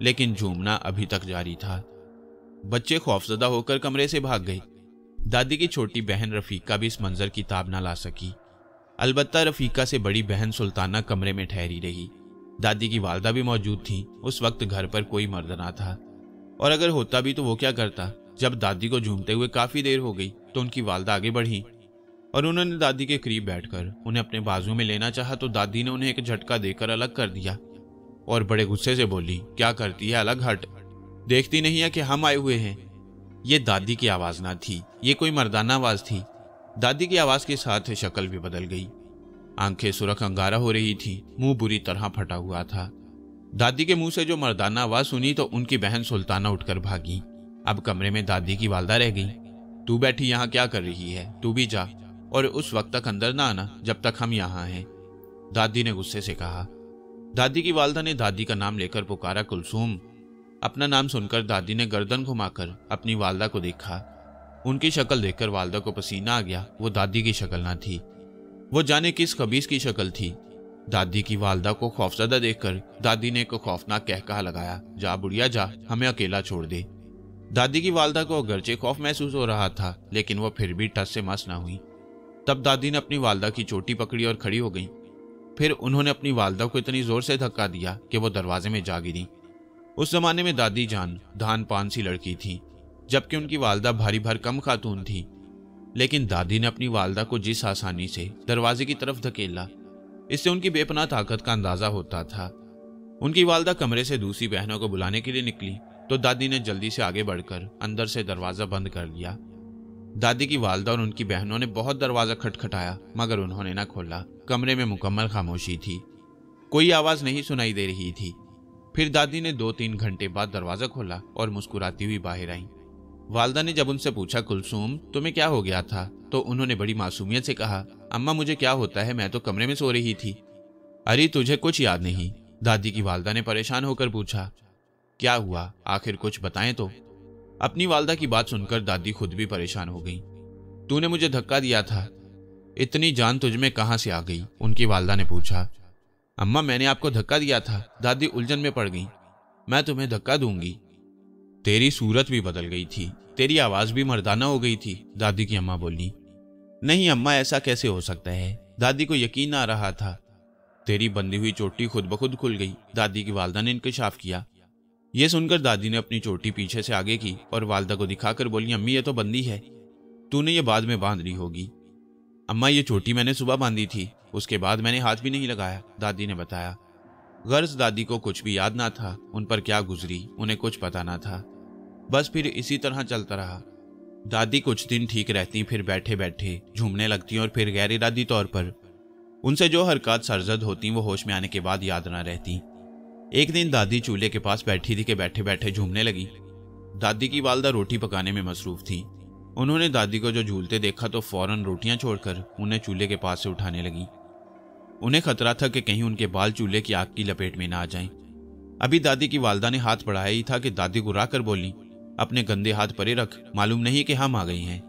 लेकिन झूमना अभी तक जारी था। बच्चे खौफजदा होकर कमरे से भाग गए। दादी की छोटी बहन रफीका भी इस मंजर की ताब न ला सकी। अलबत्ता रफीका से बड़ी बहन सुल्ताना कमरे में ठहरी रही। दादी की वालदा भी मौजूद थी, उस वक्त घर पर कोई मर्द ना था। और अगर होता भी तो वो क्या करता? जब दादी को झूमते हुए काफ़ी देर हो गई तो उनकी वालदा आगे बढ़ी। और उन्होंने दादी के करीब बैठकर उन्हें अपने बाजू में लेना चाहा तो दादी ने उन्हें एक झटका देकर अलग कर दिया। और बड़े गुस्से से बोली, क्या करती है अलग हट? देखती नहीं है कि हम आए हुए हैं। ये दादी की आवाज़ ना थी। ये कोई मर्दाना आवाज़ थी। दादी की आवाज़ के साथ शक्ल भी बदल गई। आँखें सुरख अंगारा हो रही थी। मुँह बुरी तरह फटा हुआ था। दादी के मुँह से जो मर्दाना आवाज़ सुनी तो उनकी बहन सुल्ताना उठकर भागी। अब कमरे में दादी की वालदा रह गई। तू बैठी यहाँ क्या कर रही है? तू भी जा। और उस वक्त तक अंदर ना आना, जब तक हम यहाँ हैं। दादी ने गुस्से से कहा। दादी की वालदा ने दादी का नाम लेकर पुकारा कुलसूम। अपना नाम सुनकर दादी ने गर्दन घुमाकर अपनी वालदा को देखा। उनकी शक्ल देखकर वालदा को पसीना आ गया। वो दादी की शक्ल ना थी। वो जाने किस खबीस की शक्ल थी। दादी की वालदा को खौफजदा देखकर दादी ने एक खौफनाक कह कहा लगाया, जा बुढ़िया, जा, हमें अकेला छोड़ दे। दादी की वालदा को अगरचे खौफ महसूस हो रहा था, लेकिन वो फिर भी टस से मस ना हुई। तब दादी ने अपनी वालदा की चोटी पकड़ी और खड़ी हो गई। फिर उन्होंने अपनी वालदा को इतनी ज़ोर से धक्का दिया कि वो दरवाजे में जा गिरी। उस जमाने में दादी जान, धान पान सी लड़की थी, जबकि उनकी वालदा भारी भर कम खातून थी। लेकिन दादी ने अपनी वालदा को जिस आसानी से दरवाजे की तरफ़ धकेला, इससे उनकी बेपना ताकत का अंदाज़ा होता था। उनकी वालदा कमरे से दूसरी बहनों को बुलाने के लिए निकली तो दादी ने जल्दी से आगे बढ़कर अंदर से दरवाज़ा बंद कर लिया। दादी की वालदा और उनकी बहनों ने बहुत दरवाज़ा खटखटाया, मगर उन्होंने न खोला। कमरे में मुकम्मल खामोशी थी। कोई आवाज़ नहीं सुनाई दे रही थी। फिर दादी ने दो तीन घंटे बाद दरवाज़ा खोला और मुस्कुराती हुई बाहर आई। वालदा ने जब उनसे पूछा, कुलसुम, तुम्हें क्या हो गया था? तो उन्होंने बड़ी मासूमियत से कहा, अम्मा, मुझे क्या होता है? मैं तो कमरे में सो रही थी। अरे, तुझे कुछ याद नहीं? दादी की वालदा ने परेशान होकर पूछा, क्या हुआ? आखिर कुछ बताएँ तो? अपनी वालदा की बात सुनकर दादी खुद भी परेशान हो गई। तूने मुझे धक्का दिया था। इतनी जान तुझमें कहाँ से आ गई? उनकी वालदा ने पूछा अम्मा, मैंने आपको धक्का दिया था। दादी उलझन में पड़ गई। मैं तुम्हें धक्का दूँगी। तेरी सूरत भी बदल गई थी। तेरी आवाज़ भी मर्दाना हो गई थी, दादी की अम्मा बोली। नहीं अम्मा, ऐसा कैसे हो सकता है? दादी को यकीन आ रहा था। तेरी बंदी हुई चोटी खुद ब खुद खुल गई। दादी की वालदा ने इंकशाफ किया। यह सुनकर दादी ने अपनी चोटी पीछे से आगे की और वालदा को दिखाकर बोली, अम्मी, ये तो बंदी है। तूने ये बाद में बाँध ली होगी। अम्मा, ये चोटी मैंने सुबह बांधी थी। उसके बाद मैंने हाथ भी नहीं लगाया, दादी ने बताया। गर्ज दादी को कुछ भी याद ना था, उन पर क्या गुजरी, उन्हें कुछ पता ना था। बस फिर इसी तरह चलता रहा। दादी कुछ दिन ठीक रहती, फिर बैठे बैठे झूमने लगती और फिर गैर इरादी तौर पर। उनसे जो हरकत सरजद होती, वो होश में आने के बाद याद ना रहती। एक दिन दादी चूल्हे के पास बैठी थी कि बैठे बैठे झूमने लगी। दादी की वालदा रोटी पकाने में मसरूफ थी। उन्होंने दादी को जो झूलते देखा तो फ़ौरन रोटियाँ छोड़कर उन्हें चूल्हे के पास से उठाने लगी। उन्हें खतरा था कि कहीं उनके बाल चूल्हे की आग की लपेट में ना आ जाएँ। अभी दादी की वालदा ने हाथ बढ़ाया ही था कि दादी गुराकर बोली, अपने गंदे हाथ परे रख, मालूम नहीं कि हम आ गई हैं।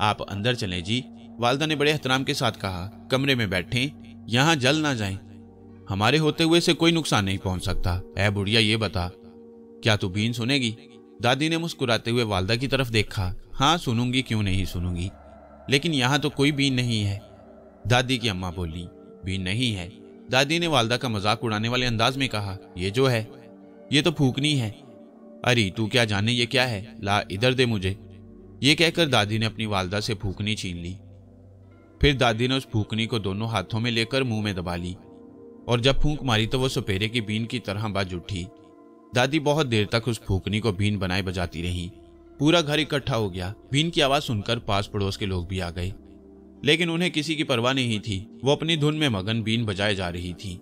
आप अंदर चले जी। वालदा ने बड़े एहतराम के साथ कहा, कमरे में बैठे, यहाँ जल ना जाए। हमारे होते हुए से कोई नुकसान नहीं पहुँच सकता। ऐ बुढ़िया ये बता, क्या तू बीन सुनेगी? दादी ने मुस्कुराते हुए वालदा की तरफ़ देखा। हाँ सुनूँगी, क्यों नहीं सुनूँगी? लेकिन यहाँ तो कोई बीन नहीं है। दादी की अम्मा बोली, बीन नहीं है। दादी ने वालदा का मज़ाक उड़ाने वाले अंदाज में कहा, ये जो है, ये तो फूकनी है। अरे, तू क्या जाने ये क्या है? ला, इधर दे मुझे। ये कहकर दादी ने अपनी वालदा से फूकनी छीन ली। फिर दादी ने उस फूकनी को दोनों हाथों में लेकर मुँह में दबा ली। और जब फूंक मारी तो वो सुपेरे की बीन की तरह बज उठी। दादी बहुत देर तक उस फूकनी को बीन बनाए बजाती रही। पूरा घर इकट्ठा हो गया। बीन की आवाज़ सुनकर पास पड़ोस के लोग भी आ गए। लेकिन उन्हें किसी की परवाह नहीं थी। वो अपनी धुन में मगन बीन बजाए जा रही थी।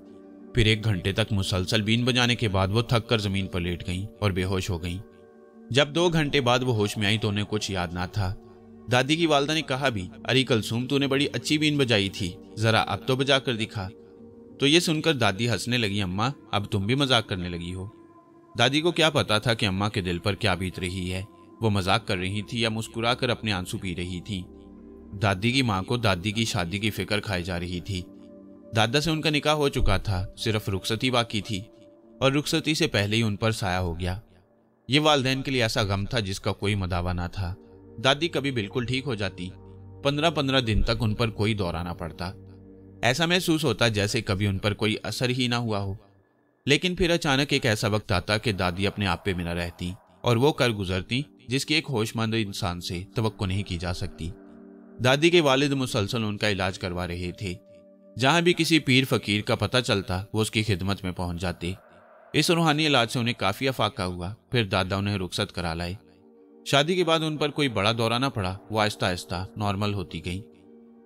फिर एक घंटे तक मुसलसल बीन बजाने के बाद वो थक कर ज़मीन पर लेट गईं और बेहोश हो गईं। जब दो घंटे बाद वो होश में आई तो उन्हें कुछ याद ना था। दादी की वालदा ने कहा भी, अरे कलसूम तूने बड़ी अच्छी बीन बजाई थी। जरा अब तो बजा कर दिखा। तो ये सुनकर दादी हंसने लगी, अम्मा, अब तुम भी मज़ाक करने लगी हो। दादी को क्या पता था कि अम्मा के दिल पर क्या बीत रही है। वो मज़ाक कर रही थी या मुस्कुरा कर अपने आँसू पी रही थी। दादी की माँ को दादी की शादी की फ़िक्र खाई जा रही थी। दादा से उनका निकाह हो चुका था, सिर्फ़ रुखसती बाकी थी और रुखसती से पहले ही उन पर साया हो गया। ये वालदेन के लिए ऐसा गम था जिसका कोई मदावा ना था। दादी कभी बिल्कुल ठीक हो जाती पंद्रह पंद्रह दिन तक उन पर कोई दौराना पड़ता। ऐसा महसूस होता जैसे कभी उन पर कोई असर ही ना हुआ हो। लेकिन फिर अचानक एक ऐसा वक्त आता कि दादी अपने आप पे मिला रहती और वो कर गुजरती जिसकी एक होशमंद इंसान से तो नहीं की जा सकती। दादी के वालिद मुसलसल उनका इलाज करवा रहे थे। जहाँ भी किसी पीर फकीर का पता चलता, वो उसकी खिदमत में पहुँच जाते। इस रूहानी इलाज से उन्हें काफ़ी अफाका हुआ, फिर दादा उन्हें रुखसत करा लाए। शादी के बाद उन पर कोई बड़ा दौरा ना पड़ा, वो आहिस्ता आहिस्ता नॉर्मल होती गई।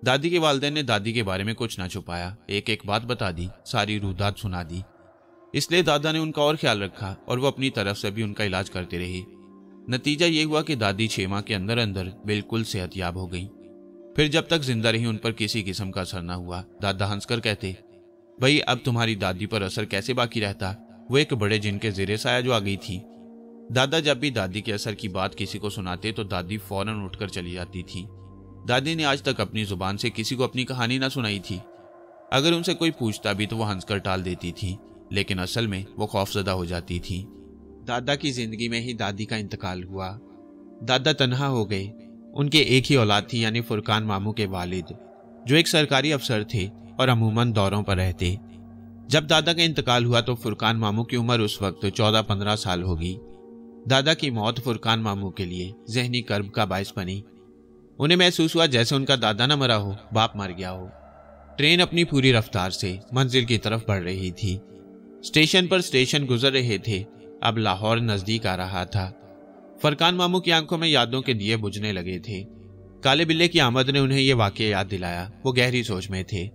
दादी के वालदे ने दादी के बारे में कुछ ना छुपाया एक एक बात बता दी, सारी रूदात सुना दी। इसलिए दादा ने उनका और ख्याल रखा और वो अपनी तरफ़ से भी उनका इलाज करते रहे। नतीजा ये हुआ कि दादी छह माह के अंदर अंदर बिल्कुल सेहतयाब हो गई। फिर जब तक ज़िंदा रही, उन पर किसी किस्म का असर न हुआ। दादा हंसकर कहते, भाई, अब तुम्हारी दादी पर असर कैसे बाकी रहता? वो एक बड़े जिनके जेरे साया जो आ गई थी। दादा जब भी दादी के असर की बात किसी को सुनाते तो दादी फ़ौरन उठकर चली जाती थी। दादी ने आज तक अपनी ज़ुबान से किसी को अपनी कहानी ना सुनाई थी। अगर उनसे कोई पूछता भी तो वो हंसकर टाल देती थी। लेकिन असल में वो खौफजदा हो जाती थी। दादा की ज़िंदगी में ही दादी का इंतकाल हुआ। दादा तनहा हो गए। उनके एक ही औलाद थी, यानी फुरकान मामू के वालिद, जो एक सरकारी अफसर थे और अमूमन दौरों पर रहते। जब दादा का इंतकाल हुआ तो फुरकान मामू की उम्र उस वक्त चौदह पंद्रह साल होगी। दादा की मौत फुरकान मामू के लिए जहनी कर्ब का बायस बनी। उन्हें महसूस हुआ जैसे उनका दादा न मरा हो, बाप मर गया हो। ट्रेन अपनी पूरी रफ्तार से मंजिल की तरफ़ बढ़ रही थी। स्टेशन पर स्टेशन गुजर रहे थे। अब लाहौर नज़दीक आ रहा था। फरकान मामू की आँखों में यादों के दिए बुझने लगे थे। काले बिल्ले की आमद ने उन्हें यह वाक्य याद दिलाया। वो गहरी सोच में थे।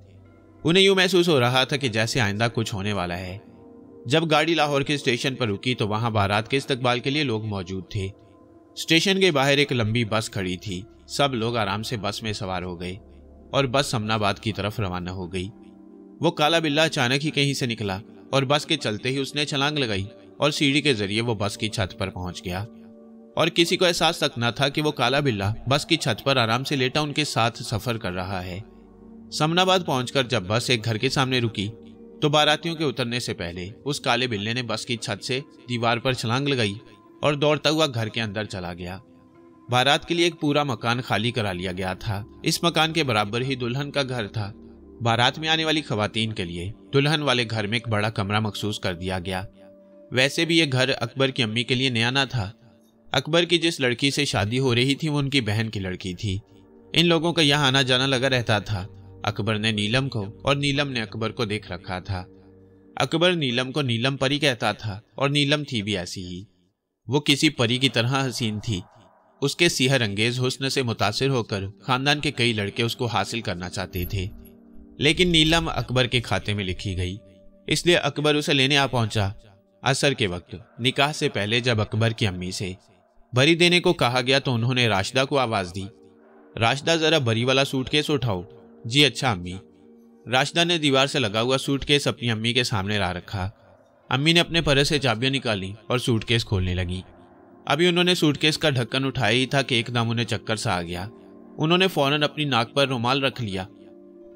उन्हें यूँ महसूस हो रहा था कि जैसे आइंदा कुछ होने वाला है। जब गाड़ी लाहौर के स्टेशन पर रुकी तो वहाँ बारात के इस्तकबाल के लिए लोग मौजूद थे। स्टेशन के बाहर एक लंबी बस खड़ी थी। सब लोग आराम से बस में सवार हो गए और बस समनाबाद की तरफ़ रवाना हो गई। वो काला बिल्ला अचानक ही कहीं से निकला और बस के चलते ही उसने छलांग लगाई। और सीढ़ी के ज़रिए वो बस की छत पर पहुँच गया। और किसी को एहसास तक न था कि वो काला बिल्ला बस की छत पर आराम से लेटा उनके साथ सफ़र कर रहा है। समनाबाद पहुंचकर जब बस एक घर के सामने रुकी तो बारातियों के उतरने से पहले उस काले बिल्ले ने बस की छत से दीवार पर छलांग लगाई और दौड़ता हुआ घर के अंदर चला गया। बारात के लिए एक पूरा मकान खाली करा लिया गया था। इस मकान के बराबर ही दुल्हन का घर था। बारात में आने वाली खातन के लिए दुल्हन वाले घर में एक बड़ा कमरा मखसूस कर दिया गया। वैसे भी यह घर अकबर की अम्मी के लिए नया ना था। अकबर की जिस लड़की से शादी हो रही थी, वो उनकी बहन की लड़की थी। इन लोगों का यहाँ आना जाना लगा रहता था। अकबर ने नीलम को और नीलम ने अकबर को देख रखा था। अकबर नीलम को नीलम परी कहता था और नीलम थी भी ऐसी ही। वो किसी परी की तरह हसीन थी। उसके सिहर अंगेज हुस्न से मुतासिर होकर खानदान के कई लड़के उसको हासिल करना चाहते थे। लेकिन नीलम अकबर के खाते में लिखी गई। इसलिए अकबर उसे लेने आ पहुँचा। असर के वक्त, निकाह से पहले जब अकबर की अम्मी से बरी देने को कहा गया तो उन्होंने राशिदा को आवाज़ दी। राशिदा जरा बरी वाला सूटकेस उठाओ। जी अच्छा अम्मी। राशिदा ने दीवार से लगा हुआ सूटकेस अपनी अम्मी के सामने ला रखा। अम्मी ने अपने परस से चाबियाँ निकाली और सूटकेस खोलने लगी। अभी उन्होंने सूटकेस का ढक्कन उठाया ही था कि एकदम उन्हें चक्कर सा आ गया। उन्होंने फ़ौरन अपनी नाक पर रुमाल रख लिया।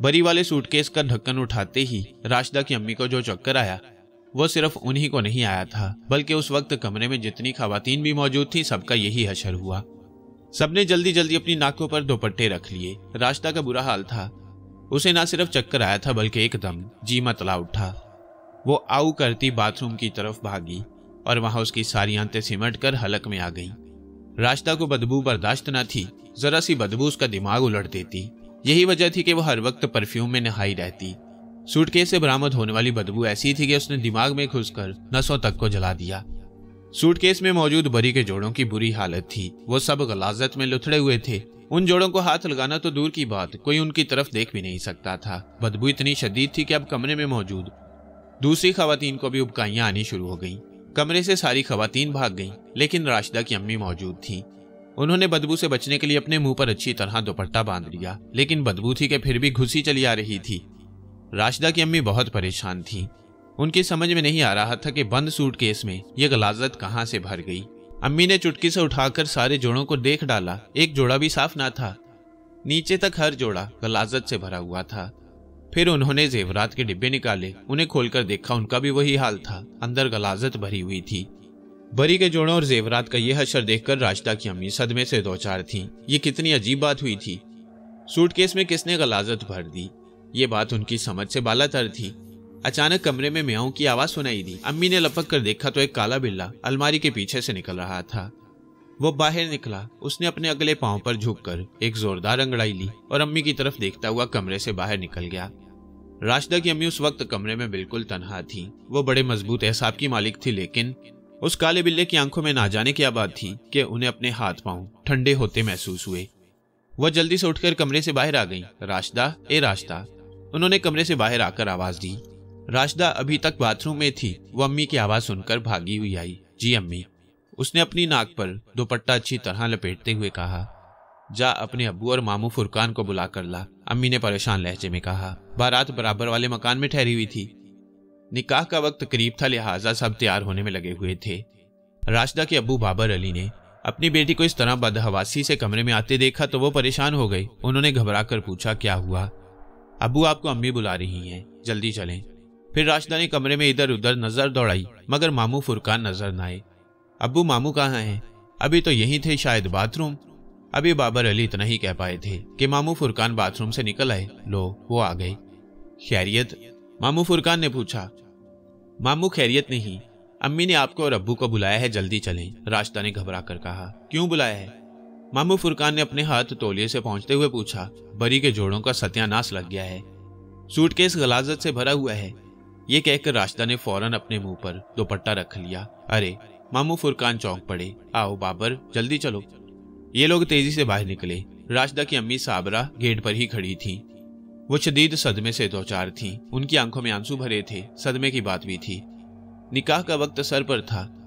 बरी वाले सूटकेस का ढक्कन उठाते ही राशिदा की अम्मी को जो चक्कर आया वो सिर्फ़ उन्हीं को नहीं आया था, बल्कि उस वक्त कमरे में जितनी खातन भी मौजूद थी, सबका यही हशर हुआ। सबने जल्दी जल्दी अपनी नाकों पर दोपट्टे रख लिए। रास्ता का बुरा हाल था। उसे ना सिर्फ़ चक्कर आया था, बल्कि एकदम जी मतला उठा। वो आऊ करती बाथरूम की तरफ़ भागी और वहाँ उसकी सारी आंतें सिमट कर हलक में आ गई। रास्ता को बदबू बर्दाश्त न थी, जरा सी बदबू उसका दिमाग उलट देती। यही वजह थी कि वो हर वक्त परफ्यूम में नहाई रहती। सूटकेस से बरामद होने वाली बदबू ऐसी थी कि उसने दिमाग में घुसकर नसों तक को जला दिया। सूटकेस में मौजूद बरी के जोड़ों की बुरी हालत थी। वो सब गलाजत में लुथड़े हुए थे। उन जोड़ों को हाथ लगाना तो दूर की बात कोई उनकी तरफ़ देख भी नहीं सकता था। बदबू इतनी शदीद थी कि अब कमरे में मौजूद दूसरी खातन को भी उबकाइयाँ आनी शुरू हो गईं। कमरे से सारी खातन भाग गईं, लेकिन राशिदा की अम्मी मौजूद थी। उन्होंने बदबू से बचने के लिए अपने मुँह पर अच्छी तरह दुपट्टा बाँध लिया लेकिन बदबू थी कि फिर भी घुसी चली आ रही थी। राशिदा की अम्मी बहुत परेशान थी। उनकी समझ में नहीं आ रहा था कि बंद सूट केस में यह गलाजत कहाँ से भर गई। अम्मी ने चुटकी से उठाकर सारे जोड़ों को देख डाला। एक जोड़ा भी साफ़ ना था। नीचे तक हर जोड़ा गलाजत से भरा हुआ था। फिर उन्होंने जेवरात के डिब्बे निकाले, उन्हें खोलकर देखा, उनका भी वही हाल था। अंदर गलाजत भरी हुई थी। बरी के जोड़ों और जेवरात का यह हशर देखकर राशिदा की अम्मी सदमे से दो चार थी। ये कितनी अजीब बात हुई थी। सूटकेस में किसने गलाजत भर दी? ये बात उनकी समझ से बालातर थी। अचानक कमरे में म्याऊ की आवाज़ सुनाई दी। अम्मी ने लपक कर देखा तो एक काला बिल्ला अलमारी के पीछे से निकल रहा था। वो बाहर निकला। उसने अपने अगले पाँव पर झुककर एक जोरदार अंगड़ाई ली और अम्मी की तरफ़ देखता हुआ कमरे से बाहर निकल गया। राशिदा की अम्मी उस वक्त कमरे में बिल्कुल तनहा थी। वो बड़े मज़बूत एहसाब की मालिक थी, लेकिन उस काले बिल्ले की आँखों में ना जाने की बात थी कि उन्हें अपने हाथ पाँव ठंडे होते महसूस हुए। वह जल्दी से उठकर कमरे से बाहर आ गई। राशदा ए राशदा उन्होंने कमरे से बाहर आकर आवाज़ दी। राशदा अभी तक बाथरूम में थी। वो अम्मी की आवाज़ सुनकर भागी हुई आई। जी अम्मी। उसने अपनी नाक पर दोपट्टा अच्छी तरह लपेटते हुए कहा, जा अपने अबू और मामू फुरकान को बुला कर ला। अम्मी ने परेशान लहजे में कहा, बारात बराबर वाले मकान में ठहरी हुई थी। निकाह का वक्त करीब था, लिहाजा सब तैयार होने में लगे हुए थे। राशिदा के अबू बाबर अली ने अपनी बेटी को इस तरह बदहवासी से कमरे में आते देखा तो वो परेशान हो गई। उन्होंने घबरा कर पूछा, क्या हुआ? अबू आपको अम्मी बुला रही हैं। जल्दी चलें। फिर राशिदा ने कमरे में इधर उधर नज़र दौड़ाई, मगर मामू फुरकान नज़र न आए। अबू, मामू कहाँ हैं? अभी तो यही थे शायद बाथरूम। अभी बाबर अली इतना ही कह पाए थे कि मामू फुरकान बाथरूम से निकल आए। लो, वो आ गए। खैरियत? मामू फुरकान ने पूछा। मामू, खैरियत नहीं। अम्मी ने आपको और अब्बू को बुलाया है, जल्दी चलें। रास्ता ने घबरा कर कहा। क्यों बुलाया है? मामू फुरकान ने अपने हाथ तोलिए से पहुँचते हुए पूछा, बरी के जोड़ों का सत्यानाश लग गया है। सूटकेस गलाजत से भरा हुआ है। ये कहकर रास्ता ने फ़ौरन अपने मुँह पर दोपट्टा रख लिया। अरे, मामू फुरकान चौंक पड़े। आओ, बाबर, जल्दी चलो। ये लोग तेज़ी से बाहर निकले। राशदा की अम्मी साबरा गेट पर ही खड़ी थी। वो शदीद सदमे से दो चार थी। उनकी आँखों में आँसू भरे थे। सदमे की बात भी थी। निकाह का वक्त सर पर था।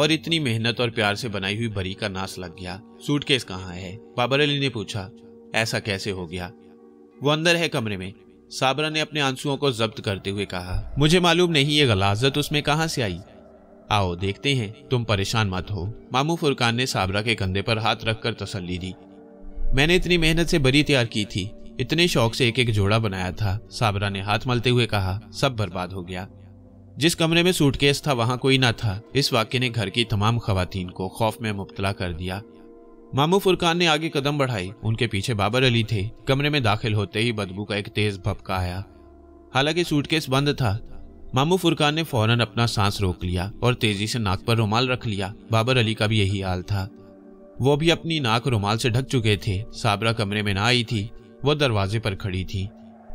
और इतनी मेहनत और प्यार से बनाई हुई बरी का नाश लग गया। सूटकेस कहाँ है? बाबर अली ने पूछा। ऐसा कैसे हो गया? वो अंदर है कमरे में। साबरा ने अपने आंसुओं को जब्त करते हुए कहा, मुझे मालूम नहीं ये गलाजत उसमें कहाँ से आई। आओ, देखते हैं। तुम परेशान मत हो। मामू फुरकान ने साबरा के कंधे पर हाथ रखकर तसल्ली दी। मैंने इतनी मेहनत से बरी तैयार की थी। इतने शौक से एक एक जोड़ा बनाया था। साबरा ने हाथ मलते हुए कहा, सब बर्बाद हो गया। जिस कमरे में सूटकेस था, वहाँ कोई ना था। इस वाक्य ने घर की तमाम खातन को खौफ में मुबतला कर दिया। मामू फुरकान ने आगे कदम बढ़ाई। उनके पीछे बाबर अली थे। कमरे में दाखिल होते ही बदबू का एक तेज भपका आया। हालाँकि सूटकेस बंद था। मामू फुरकान ने फ़ौरन अपना सांस रोक लिया और तेज़ी से नाक पर रुमाल रख लिया। बाबर अली का भी यही हाल था। वो भी अपनी नाक रुमाल से ढक चुके थे। साबरा कमरे में ना आई थी। वो दरवाजे पर खड़ी थी।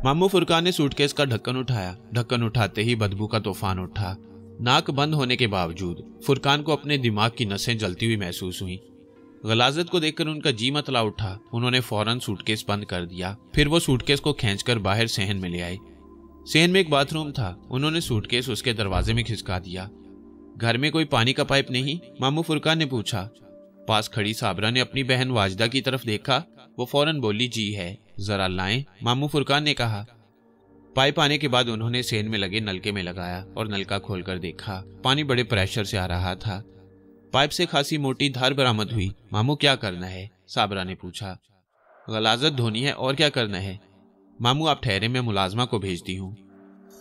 मामू फुरकान ने सूटकेस का ढक्कन उठाया। ढक्कन उठाते ही बदबू का तूफ़ान उठा। नाक बंद होने के बावजूद फुरकान को अपने दिमाग की नसें जलती हुई महसूस हुई। गलाजत को देखकर उनका जी मतला उठा। उन्होंने फ़ौरन सूटकेस बंद कर दिया। फिर वो सूटकेस को खींचकर बाहर सहन में ले आई सहन में एक बाथरूम था। उन्होंने सूटकेस उसके दरवाजे में खिसका दिया। घर में कोई पानी का पाइप नहीं? मामू फुरकान ने पूछा। पास खड़ी साबरा ने अपनी बहन वाजदा की तरफ़ देखा। वो फ़ौरन बोली, जी है। जरा लाएँ, मामू फुरकान ने कहा। पाइप आने के बाद उन्होंने सेन में लगे नलके में लगाया और नलका खोलकर देखा। पानी बड़े प्रेशर से आ रहा था। पाइप से खासी मोटी धार बरामद हुई। मामू, क्या करना है? साबरा ने पूछा। गलाजत धोनी है, और क्या करना है? मामू, आप ठहरे में मुलाजमा को भेजती हूँ।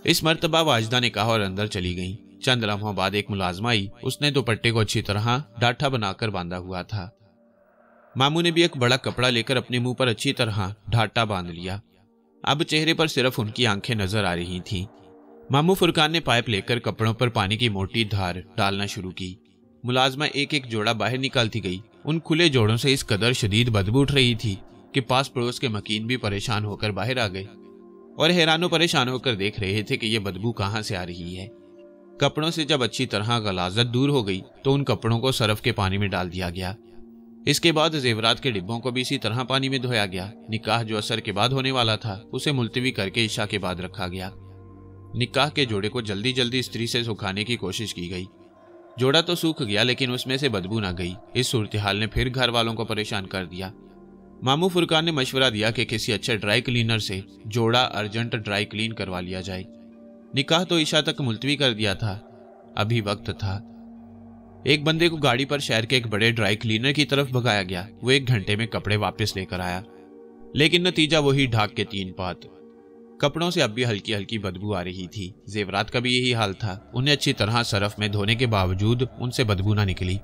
इस मरतबा वाजदा ने कहा और अंदर चली गई। चंद लम्हों बाद एक मुलाजमा आई। उसने दुपट्टे को अच्छी तरह डाठा बनाकर बांधा हुआ था। मामू ने भी एक बड़ा कपड़ा लेकर अपने मुँह पर अच्छी तरह ढाटा बाँध लिया। अब चेहरे पर सिर्फ़ उनकी आँखें नज़र आ रही थीं। मामू फुरकान ने पाइप लेकर कपड़ों पर पानी की मोटी धार डालना शुरू की। मुलाजमा एक एक जोड़ा बाहर निकालती गई। उन खुले जोड़ों से इस कदर शदीद बदबू उठ रही थी कि पास पड़ोस के मकीन भी परेशान होकर बाहर आ गए और हैरानों परेशान होकर देख रहे थे कि यह बदबू कहाँ से आ रही है। कपड़ों से जब अच्छी तरह गलाजत दूर हो गई तो उन कपड़ों को सरफ के पानी में डाल दिया गया। इसके बाद जेवरात के डिब्बों को भी इसी तरह पानी में धोया गया। निकाह जो असर के बाद होने वाला था, उसे मुलतवी करके ईशा के बाद रखा गया। निकाह के जोड़े को जल्दी जल्दी स्त्री से सुखाने की कोशिश की गई। जोड़ा तो सूख गया, लेकिन उसमें से बदबू ना गई। इस सूरत हाल ने फिर घर वालों को परेशान कर दिया। मामू फुरकान ने मशवरा दिया कि किसी अच्छे ड्राई क्लीनर से जोड़ा अर्जेंट ड्राई क्लीन करवा लिया जाए। निकाह तो ईशा तक मुलतवी कर दिया था। अभी वक्त था। एक बंदे को गाड़ी पर शहर के एक बड़े ड्राई क्लीनर की तरफ़ भगाया गया। वो एक घंटे में कपड़े वापस लेकर आया। लेकिन नतीजा वही ढाक के तीन पात। कपड़ों से अब भी हल्की हल्की बदबू आ रही थी। जेवरात का भी यही हाल था। उन्हें अच्छी तरह सरफ में धोने के बावजूद उनसे बदबू ना निकली।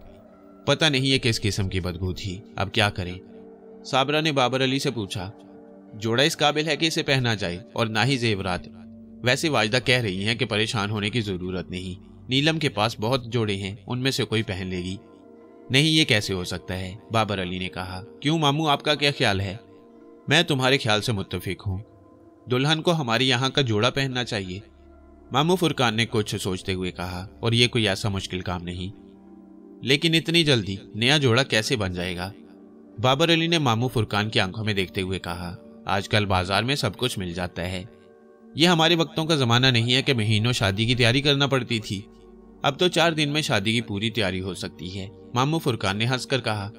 पता नहीं ये किस किस्म की बदबू थी। अब क्या करें? साबरा ने बाबर अली से पूछा, जोड़ा इस काबिल है कि इसे पहना जाए? और ना ही जेवरात। वैसे वाजदा कह रही हैं कि परेशान होने की ज़रूरत नहीं। नीलम के पास बहुत जोड़े हैं, उनमें से कोई पहन लेगी। नहीं, ये कैसे हो सकता है? बाबर अली ने कहा। क्यों मामू, आपका क्या ख्याल है? मैं तुम्हारे ख्याल से मुतफिक हूँ। दुल्हन को हमारे यहाँ का जोड़ा पहनना चाहिए। मामू फुरकान ने कुछ सोचते हुए कहा, और ये कोई ऐसा मुश्किल काम नहीं। लेकिन इतनी जल्दी नया जोड़ा कैसे बन जाएगा? बाबर अली ने मामू फुरकान की आँखों में देखते हुए कहा, आजकल बाज़ार में सब कुछ मिल जाता है। यह हमारे वक्तों का जमाना नहीं है कि महीनों शादी की तैयारी करना पड़ती थी। अब तो चार दिन में शादी की पूरी तैयारी हो सकती है, मामू फुरकान ने हंसकर कहा।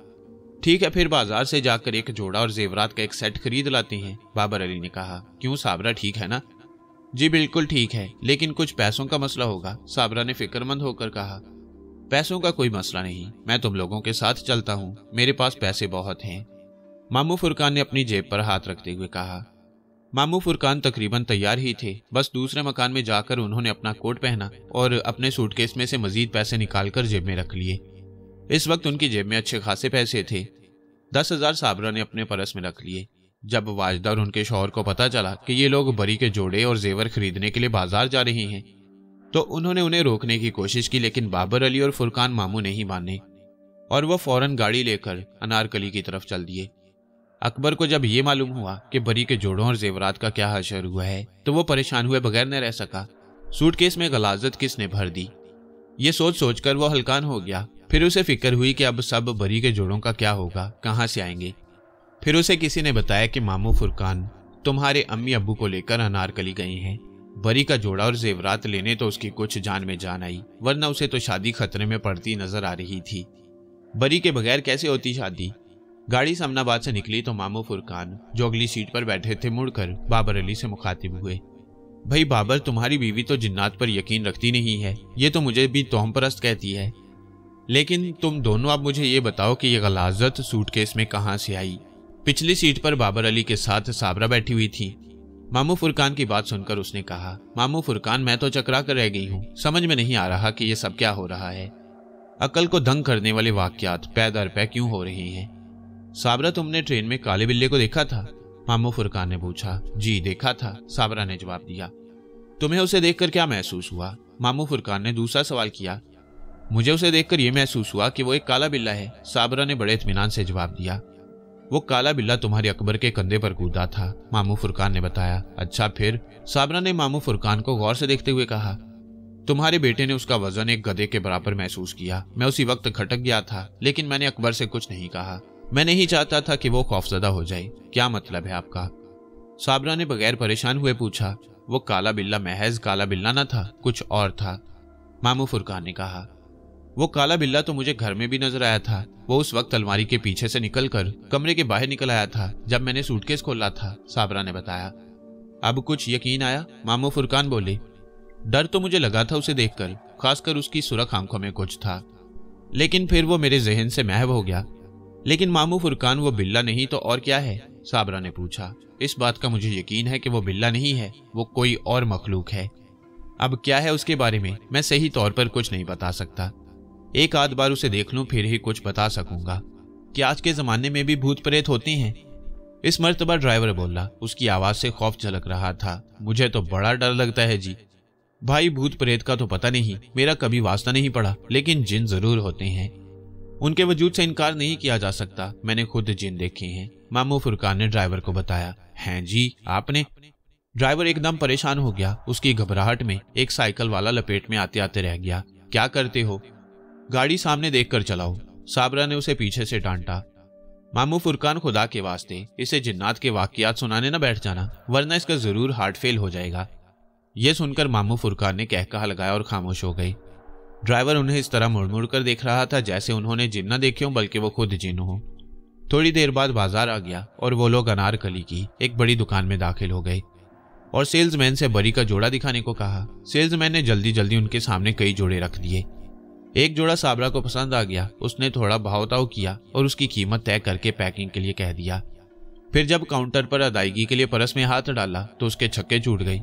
ठीक है, फिर बाज़ार से जाकर एक जोड़ा और जेवरात का एक सेट खरीद लाते हैं, बाबर अली ने कहा। क्यों, साबरा ठीक है ना? जी, बिल्कुल ठीक है, लेकिन कुछ पैसों का मसला होगा, साबरा ने फिक्रमंद होकर कहा। पैसों का कोई मसला नहीं, मैं तुम लोगों के साथ चलता हूँ, मेरे पास पैसे बहुत हैं। मामू फुरकान ने अपनी जेब पर हाथ रखते हुए कहा। मामू फुरकान तकरीबन तैयार ही थे। बस दूसरे मकान में जाकर उन्होंने अपना कोट पहना और अपने सूटकेस में से मजीद पैसे निकालकर जेब में रख लिए। इस वक्त उनकी जेब में अच्छे खासे पैसे थे। दस हज़ार साबरा ने अपने परस में रख लिए। जब वाजदा और उनके शौहर को पता चला कि ये लोग बरी के जोड़े और जेवर खरीदने के लिए बाज़ार जा रहे हैं तो उन्होंने उन्हें रोकने की कोशिश की, लेकिन बाबर अली और फुरकान मामू नहीं माने और वह फ़ौरन गाड़ी लेकर अनारकली की तरफ़ चल दिए। अकबर को जब ये मालूम हुआ कि बरी के जोड़ों और जेवरात का क्या हशर हुआ है तो वो परेशान हुए बगैर न रह सका। सूटकेस में गलाजत किसने भर दी? ये सोच सोचकर वो हलकान हो गया। फिर उसे फ़िक्र हुई कि अब सब बरी के जोड़ों का क्या होगा, कहाँ से आएँगे? फिर उसे किसी ने बताया कि मामू फुरकान तुम्हारे अम्मी अबू को लेकर अनारकली गए हैं। बरी का जोड़ा और जेवरात लेने तो उसकी कुछ जान में जान आई, वरना उसे तो शादी खतरे में पड़ती नज़र आ रही थी। बरी के बगैर कैसे होती शादी? गाड़ी समनाबाद से निकली तो मामू फुरकान, जो अगली सीट पर बैठे थे, मुड़कर बाबर अली से मुखातिब हुए। भाई बाबर, तुम्हारी बीवी तो जिन्नात पर यकीन रखती नहीं है। ये तो मुझे भी तोहम परस्त कहती है। लेकिन तुम दोनों अब मुझे ये बताओ कि ये गलाजत सूटकेस में कहाँ से आई? पिछली सीट पर बाबर अली के साथ साबरा बैठी हुई थी। मामू फुरकान की बात सुनकर उसने कहा, मामू फुरकान, मैं तो चकरा कर रह गई हूँ। समझ में नहीं आ रहा कि ये सब क्या हो रहा है। अकल को दंग करने वाले वाक्यात पै दर पै क्यों हो रहे हैं? साबरा, तुमने ट्रेन में काले बिल्ले को देखा था? मामू फुरकान ने पूछा। जी, देखा था, साबरा ने जवाब दिया। तुम्हें उसे देखकर क्या महसूस हुआ? मामू फुरकान ने दूसरा सवाल किया। मुझे उसे देखकर यह महसूस हुआ कि वो एक काला बिल्ला है, साबरा ने बड़े इतमान से जवाब दिया। वो काला बिल्ला तुम्हारे अकबर के कंधे पर कूदा था, मामू फुरकान ने बताया। अच्छा फिर? साबरा ने मामू फुरकान को गौर से देखते हुए कहा, तुम्हारे बेटे ने उसका वज़न एक गधे के बराबर महसूस किया। मैं उसी वक्त खटक गया था, लेकिन मैंने अकबर से कुछ नहीं कहा। मैं नहीं चाहता था कि वो खौफजदा हो जाए। क्या मतलब है आपका? साबरा ने बगैर परेशान हुए पूछा, वो काला बिल्ला महज काला बिल्ला न था? कुछ और था? मामू फुरकान ने कहा, वो काला बिल्ला तो मुझे घर में भी नज़र आया था। वो उस वक्त अलमारी के पीछे से निकलकर कमरे के बाहर निकल आया था, जब मैंने सूटकेस खोला था, साबरा ने बताया। अब कुछ यकीन आया? मामू फुरकान बोले, डर तो मुझे लगा था उसे देखकर, खासकर उसकी सुरख आँखों में कुछ था। लेकिन फिर वो मेरे जहन से महव हो गया। लेकिन मामू फुरकान वो बिल्ला नहीं तो और क्या है? साबरा ने पूछा। इस बात का मुझे यकीन है कि वो बिल्ला नहीं है, वो कोई और मखलूक है। अब क्या है उसके बारे में? मैं सही तौर पर कुछ नहीं बता सकता। एक आध बार उसे देख लूँ, फिर ही कुछ बता सकूँगा। कि आज के जमाने में भी भूत प्रेत होते हैं? इस मर्तबा ड्राइवर बोला, उसकी आवाज़ से खौफ झलक रहा था। मुझे तो बड़ा डर लगता है जी। भाई, भूत प्रेत का तो पता नहीं, मेरा कभी वास्ता नहीं पड़ा, लेकिन जिन ज़रूर होते हैं। उनके वजूद से इनकार नहीं किया जा सकता। मैंने खुद जिन देखे हैं। मामू फुरकान ने ड्राइवर को बताया, हैं जी, आपने ड्राइवर एकदम परेशान हो गया। उसकी घबराहट में एक साइकिल वाला लपेट में आते आते रह गया। क्या करते हो? गाड़ी सामने देखकर चलाओ साबरा ने उसे पीछे से डांटा। मामू फुरकान खुदा के वास्ते इसे जिन्नात के वाकियात सुनाने न बैठ जाना, वरना इसका ज़रूर हार्ट फेल हो जाएगा। यह सुनकर मामू फुरकान ने कह कहा लगाया और खामोश हो गई। ड्राइवर उन्हें इस तरह मुड़ मुड़ कर देख रहा था जैसे उन्होंने जिन न देखे हो, बल्कि वो खुद जिन हो। थोड़ी देर बाद बाज़ार आ गया और वो लोग अनारकली की एक बड़ी दुकान में दाखिल हो गए। और सेल्समैन से बरी का जोड़ा दिखाने को कहा। सेल्समैन ने जल्दी जल्दी उनके सामने कई जोड़े रख दिए। एक जोड़ा साबरा को पसंद आ गया। उसने थोड़ा भावताव किया और उसकी कीमत तय करके पैकिंग के लिए कह दिया। फिर जब काउंटर पर अदायगी के लिए परस में हाथ डाला तो उसके छक्के छूट गई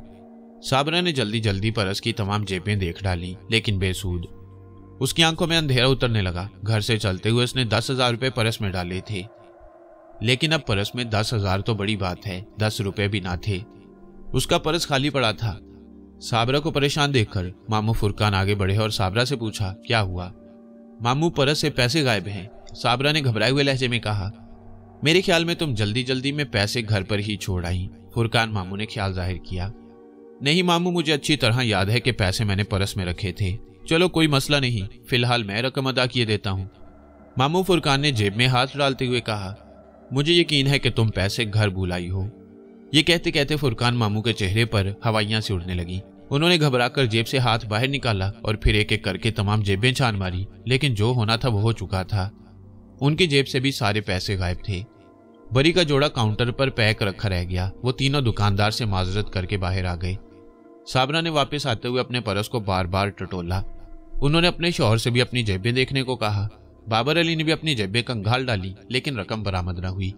साबरा ने जल्दी जल्दी परस की तमाम जेबें देख डाली, लेकिन बेसूद। उसकी आँखों में अंधेरा उतरने लगा। घर से चलते हुए उसने दस हज़ार रुपये परस में डाले थे। लेकिन अब परस में दस हज़ार तो बड़ी बात है, दस रुपए भी ना थे। उसका परस खाली पड़ा था। साबरा को परेशान देखकर मामू फुरकान आगे बढ़े और साबरा से पूछा, क्या हुआ? मामू परस से पैसे गायब हैं। साबरा ने घबराए हुए लहजे में कहा, मेरे ख्याल में तुम जल्दी जल्दी में पैसे घर पर ही छोड़ आई। फुरकान मामू ने ख्याल ज़ाहिर किया। नहीं मामू, मुझे अच्छी तरह याद है कि पैसे मैंने परस में रखे थे। चलो, कोई मसला नहीं। फ़िलहाल मैं रकम अदा किए देता हूँ। मामू फुरकान ने जेब में हाथ डालते हुए कहा, मुझे यकीन है कि तुम पैसे घर भूलाई हो। ये कहते कहते फुरकान मामू के चेहरे पर हवाइयाँ से उड़ने लगी। उन्होंने घबराकर जेब से हाथ बाहर निकाला और फिर एक एक करके तमाम जेबें छान मारी, लेकिन जो होना था वो हो चुका था। उनकी जेब से भी सारे पैसे गायब थे। बरी का जोड़ा काउंटर पर पैक रखा रह गया। वो तीनों दुकानदार से माजरत करके बाहर आ गए। साबरा ने वापस आते हुए अपने परस को बार बार टटोला। उन्होंने अपने शोहर से भी अपनी जेबें देखने को कहा। बाबर अली ने भी अपनी जेबें कंगाल डाली, लेकिन रकम बरामद न हुई।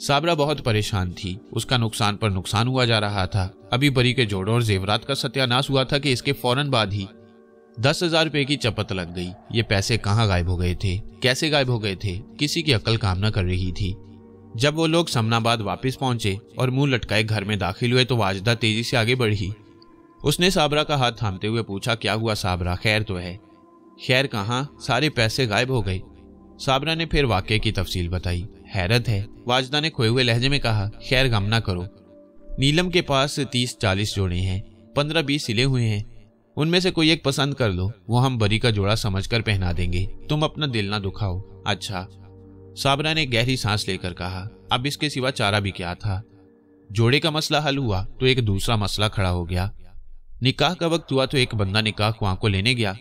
साबरा बहुत परेशान थी। उसका नुकसान पर नुकसान हुआ जा रहा था। अभी बरी के जोड़ों और जेवरात का सत्यानाश हुआ था कि इसके फ़ौरन बाद ही दस हज़ार रुपए की चपत लग गई। ये पैसे कहाँ गायब हो गए थे? कैसे गायब हो गए थे? किसी की अकल काम न कर रही थी। जब वो लोग समनाबाद वापस पहुँचे और मुँह लटकाए घर में दाखिल हुए तो वाजदा तेज़ी से आगे बढ़ी। उसने साबरा का हाथ थामते हुए पूछा, क्या हुआ साबरा? खैर तो है। खैर कहाँ? सारे पैसे गायब हो गए। साबरा ने फिर वाक्य की तफसील बताई। हैरत है। वाजदा ने खोए हुए लहजे में कहा, खैर गम ना करो। नीलम के पास तीस चालीस जोड़े हैं पंद्रह बीस सिले हुए हैं। उनमें से कोई एक पसंद कर लो, वो हम बरी का जोड़ा समझकर पहना देंगे। तुम अपना दिल ना दुखाओ। अच्छा। साबरा ने गहरी सांस लेकर कहा, अब इसके सिवा चारा भी क्या था? जोड़े का मसला हल हुआ तो एक दूसरा मसला खड़ा हो गया। निकाह का वक्त हुआ तो एक बंदा निकाह कुआ को लेने गया।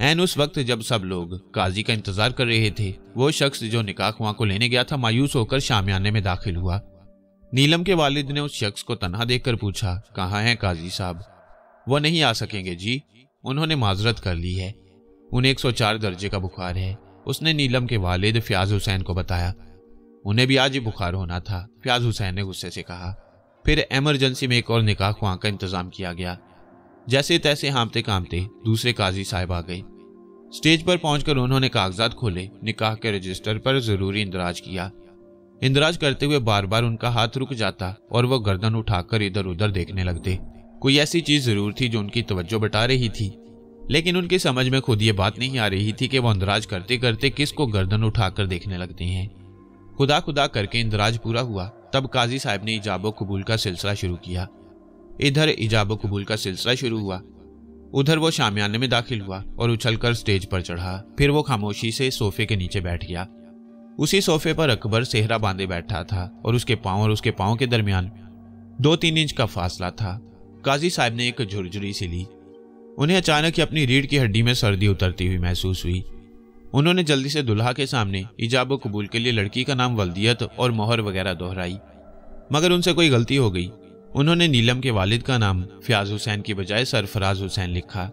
एन उस वक्त जब सब लोग काजी का इंतज़ार कर रहे थे, वो शख्स जो निकाह वहाँ को लेने गया था, मायूस होकर शामियाने में दाखिल हुआ। नीलम के वालिद ने उस शख्स को तनहा देखकर पूछा, कहाँ है काजी साहब? वो नहीं आ सकेंगे जी। उन्होंने माजरत कर ली है। उन्हें 104 दर्जे का बुखार है। उसने नीलम के वालिद फ्याज हुसैन को बताया। उन्हें भी आज ही बुखार होना था, फ्याज हुसैन ने गुस्से से कहा। फिर एमरजेंसी में एक और निकाह खुआ का इंतज़ाम किया गया। जैसे तैसे हाँपते कामते दूसरे काजी साहब आ गए। स्टेज पर पहुंचकर उन्होंने कागजात खोले, निकाह के रजिस्टर पर ज़रूरी इंदराज किया। इंदराज करते हुए बार बार उनका हाथ रुक जाता और वो गर्दन उठाकर इधर उधर देखने लगते। कोई ऐसी चीज़ ज़रूर थी जो उनकी तवज्जो बटा रही थी। लेकिन उनकी समझ में खुद ये बात नहीं आ रही थी कि वो इंदराज करते करते किसको गर्दन उठाकर देखने लगते हैं। खुदा खुदा करके इंदराज पूरा हुआ, तब काजी साहब ने इजाबो कबूल का सिलसिला शुरू किया। इधर इजाबो कबूल का सिलसिला शुरू हुआ। उधर वो शामियाने में दाखिल हुआ और उछलकर स्टेज पर चढ़ा। फिर वो खामोशी से सोफे के नीचे बैठ गया। उसी सोफे पर अकबर सेहरा बांधे बैठा था और उसके पाँव और उसके पाँव के दरमियान दो तीन इंच का फासला था। काजी साहब ने एक झुरझुरी सी ली। उन्हें अचानक ही अपनी रीढ़ की हड्डी में सर्दी उतरती हुई महसूस हुई। उन्होंने जल्दी से दुल्हा के सामने इजाब कबूल के लिए लड़की का नाम वल्दियत और मोहर वगैरह दोहराई। मगर उनसे कोई गलती हो गई। उन्होंने नीलम के वालिद का नाम फ्याज हुसैन की बजाय सरफराज हुसैन लिखा।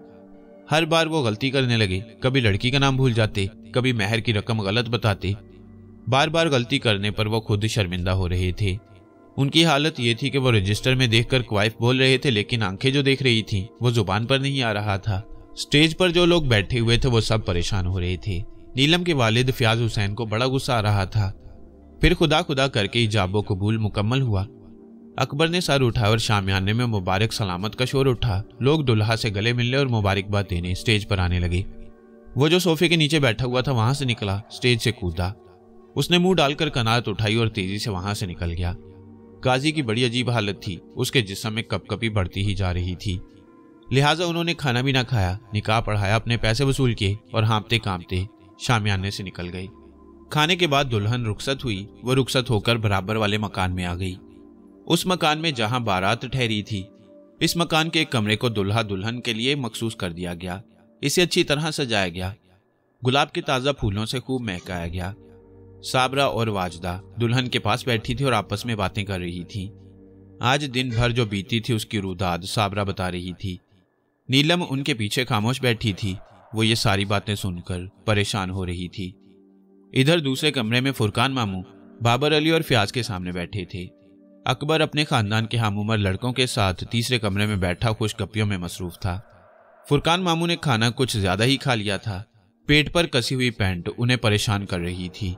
हर बार वो गलती करने लगे, कभी लड़की का नाम भूल जाते, कभी मेहर की रकम गलत बताते। बार बार गलती करने पर वो खुद शर्मिंदा हो रहे थे। उनकी हालत ये थी कि वो रजिस्टर में देखकर क्वाइफ बोल रहे थे, लेकिन आँखें जो देख रही थी, वो ज़ुबान पर नहीं आ रहा था। स्टेज पर जो लोग बैठे हुए थे, वो सब परेशान हो रहे थे। नीलम के वालिद फ्याज हुसैन को बड़ा गुस्सा आ रहा था। फिर खुदा खुदा करके इजाबो कबूल मुकम्मल हुआ। अकबर ने सर उठाया और शामियाने में मुबारक सलामत का शोर उठा। लोग दुल्हा से गले मिलने और मुबारकबाद देने स्टेज पर आने लगे। वो जो सोफे के नीचे बैठा हुआ था, वहाँ से निकला। स्टेज से कूदा। उसने मुँह डालकर कनात उठाई और तेज़ी से वहाँ से निकल गया। काजी की बड़ी अजीब हालत थी। उसके जिसम में कपकपी बढ़ती ही जा रही थी। लिहाजा उन्होंने खाना भी ना खाया, निकाह पढ़ाया, अपने पैसे वसूल किए और हाँपते कांपते शामियाने से निकल गए खाने के बाद दुल्हन रुखसत हुई। वो रुखसत होकर बराबर वाले मकान में आ गई। उस मकान में जहाँ बारात ठहरी थी। इस मकान के एक कमरे को दुल्हा दुल्हन के लिए मखसूस कर दिया गया। इसे अच्छी तरह सजाया गया। गुलाब के ताज़ा फूलों से खूब महकाया गया। साबरा और वाजदा दुल्हन के पास बैठी थी और आपस में बातें कर रही थी। आज दिन भर जो बीती थी उसकी रुदाद साबरा बता रही थी। नीलम उनके पीछे खामोश बैठी थी। वो ये सारी बातें सुनकर परेशान हो रही थी। इधर दूसरे कमरे में फुरकान मामू, बाबर अली और फ्याज के सामने बैठे थे। अकबर अपने खानदान के हम उम्र लड़कों के साथ तीसरे कमरे में बैठा खुशगपियों में मसरूफ था। फुरकान मामू ने खाना कुछ ज़्यादा ही खा लिया था। पेट पर कसी हुई पैंट उन्हें परेशान कर रही थी।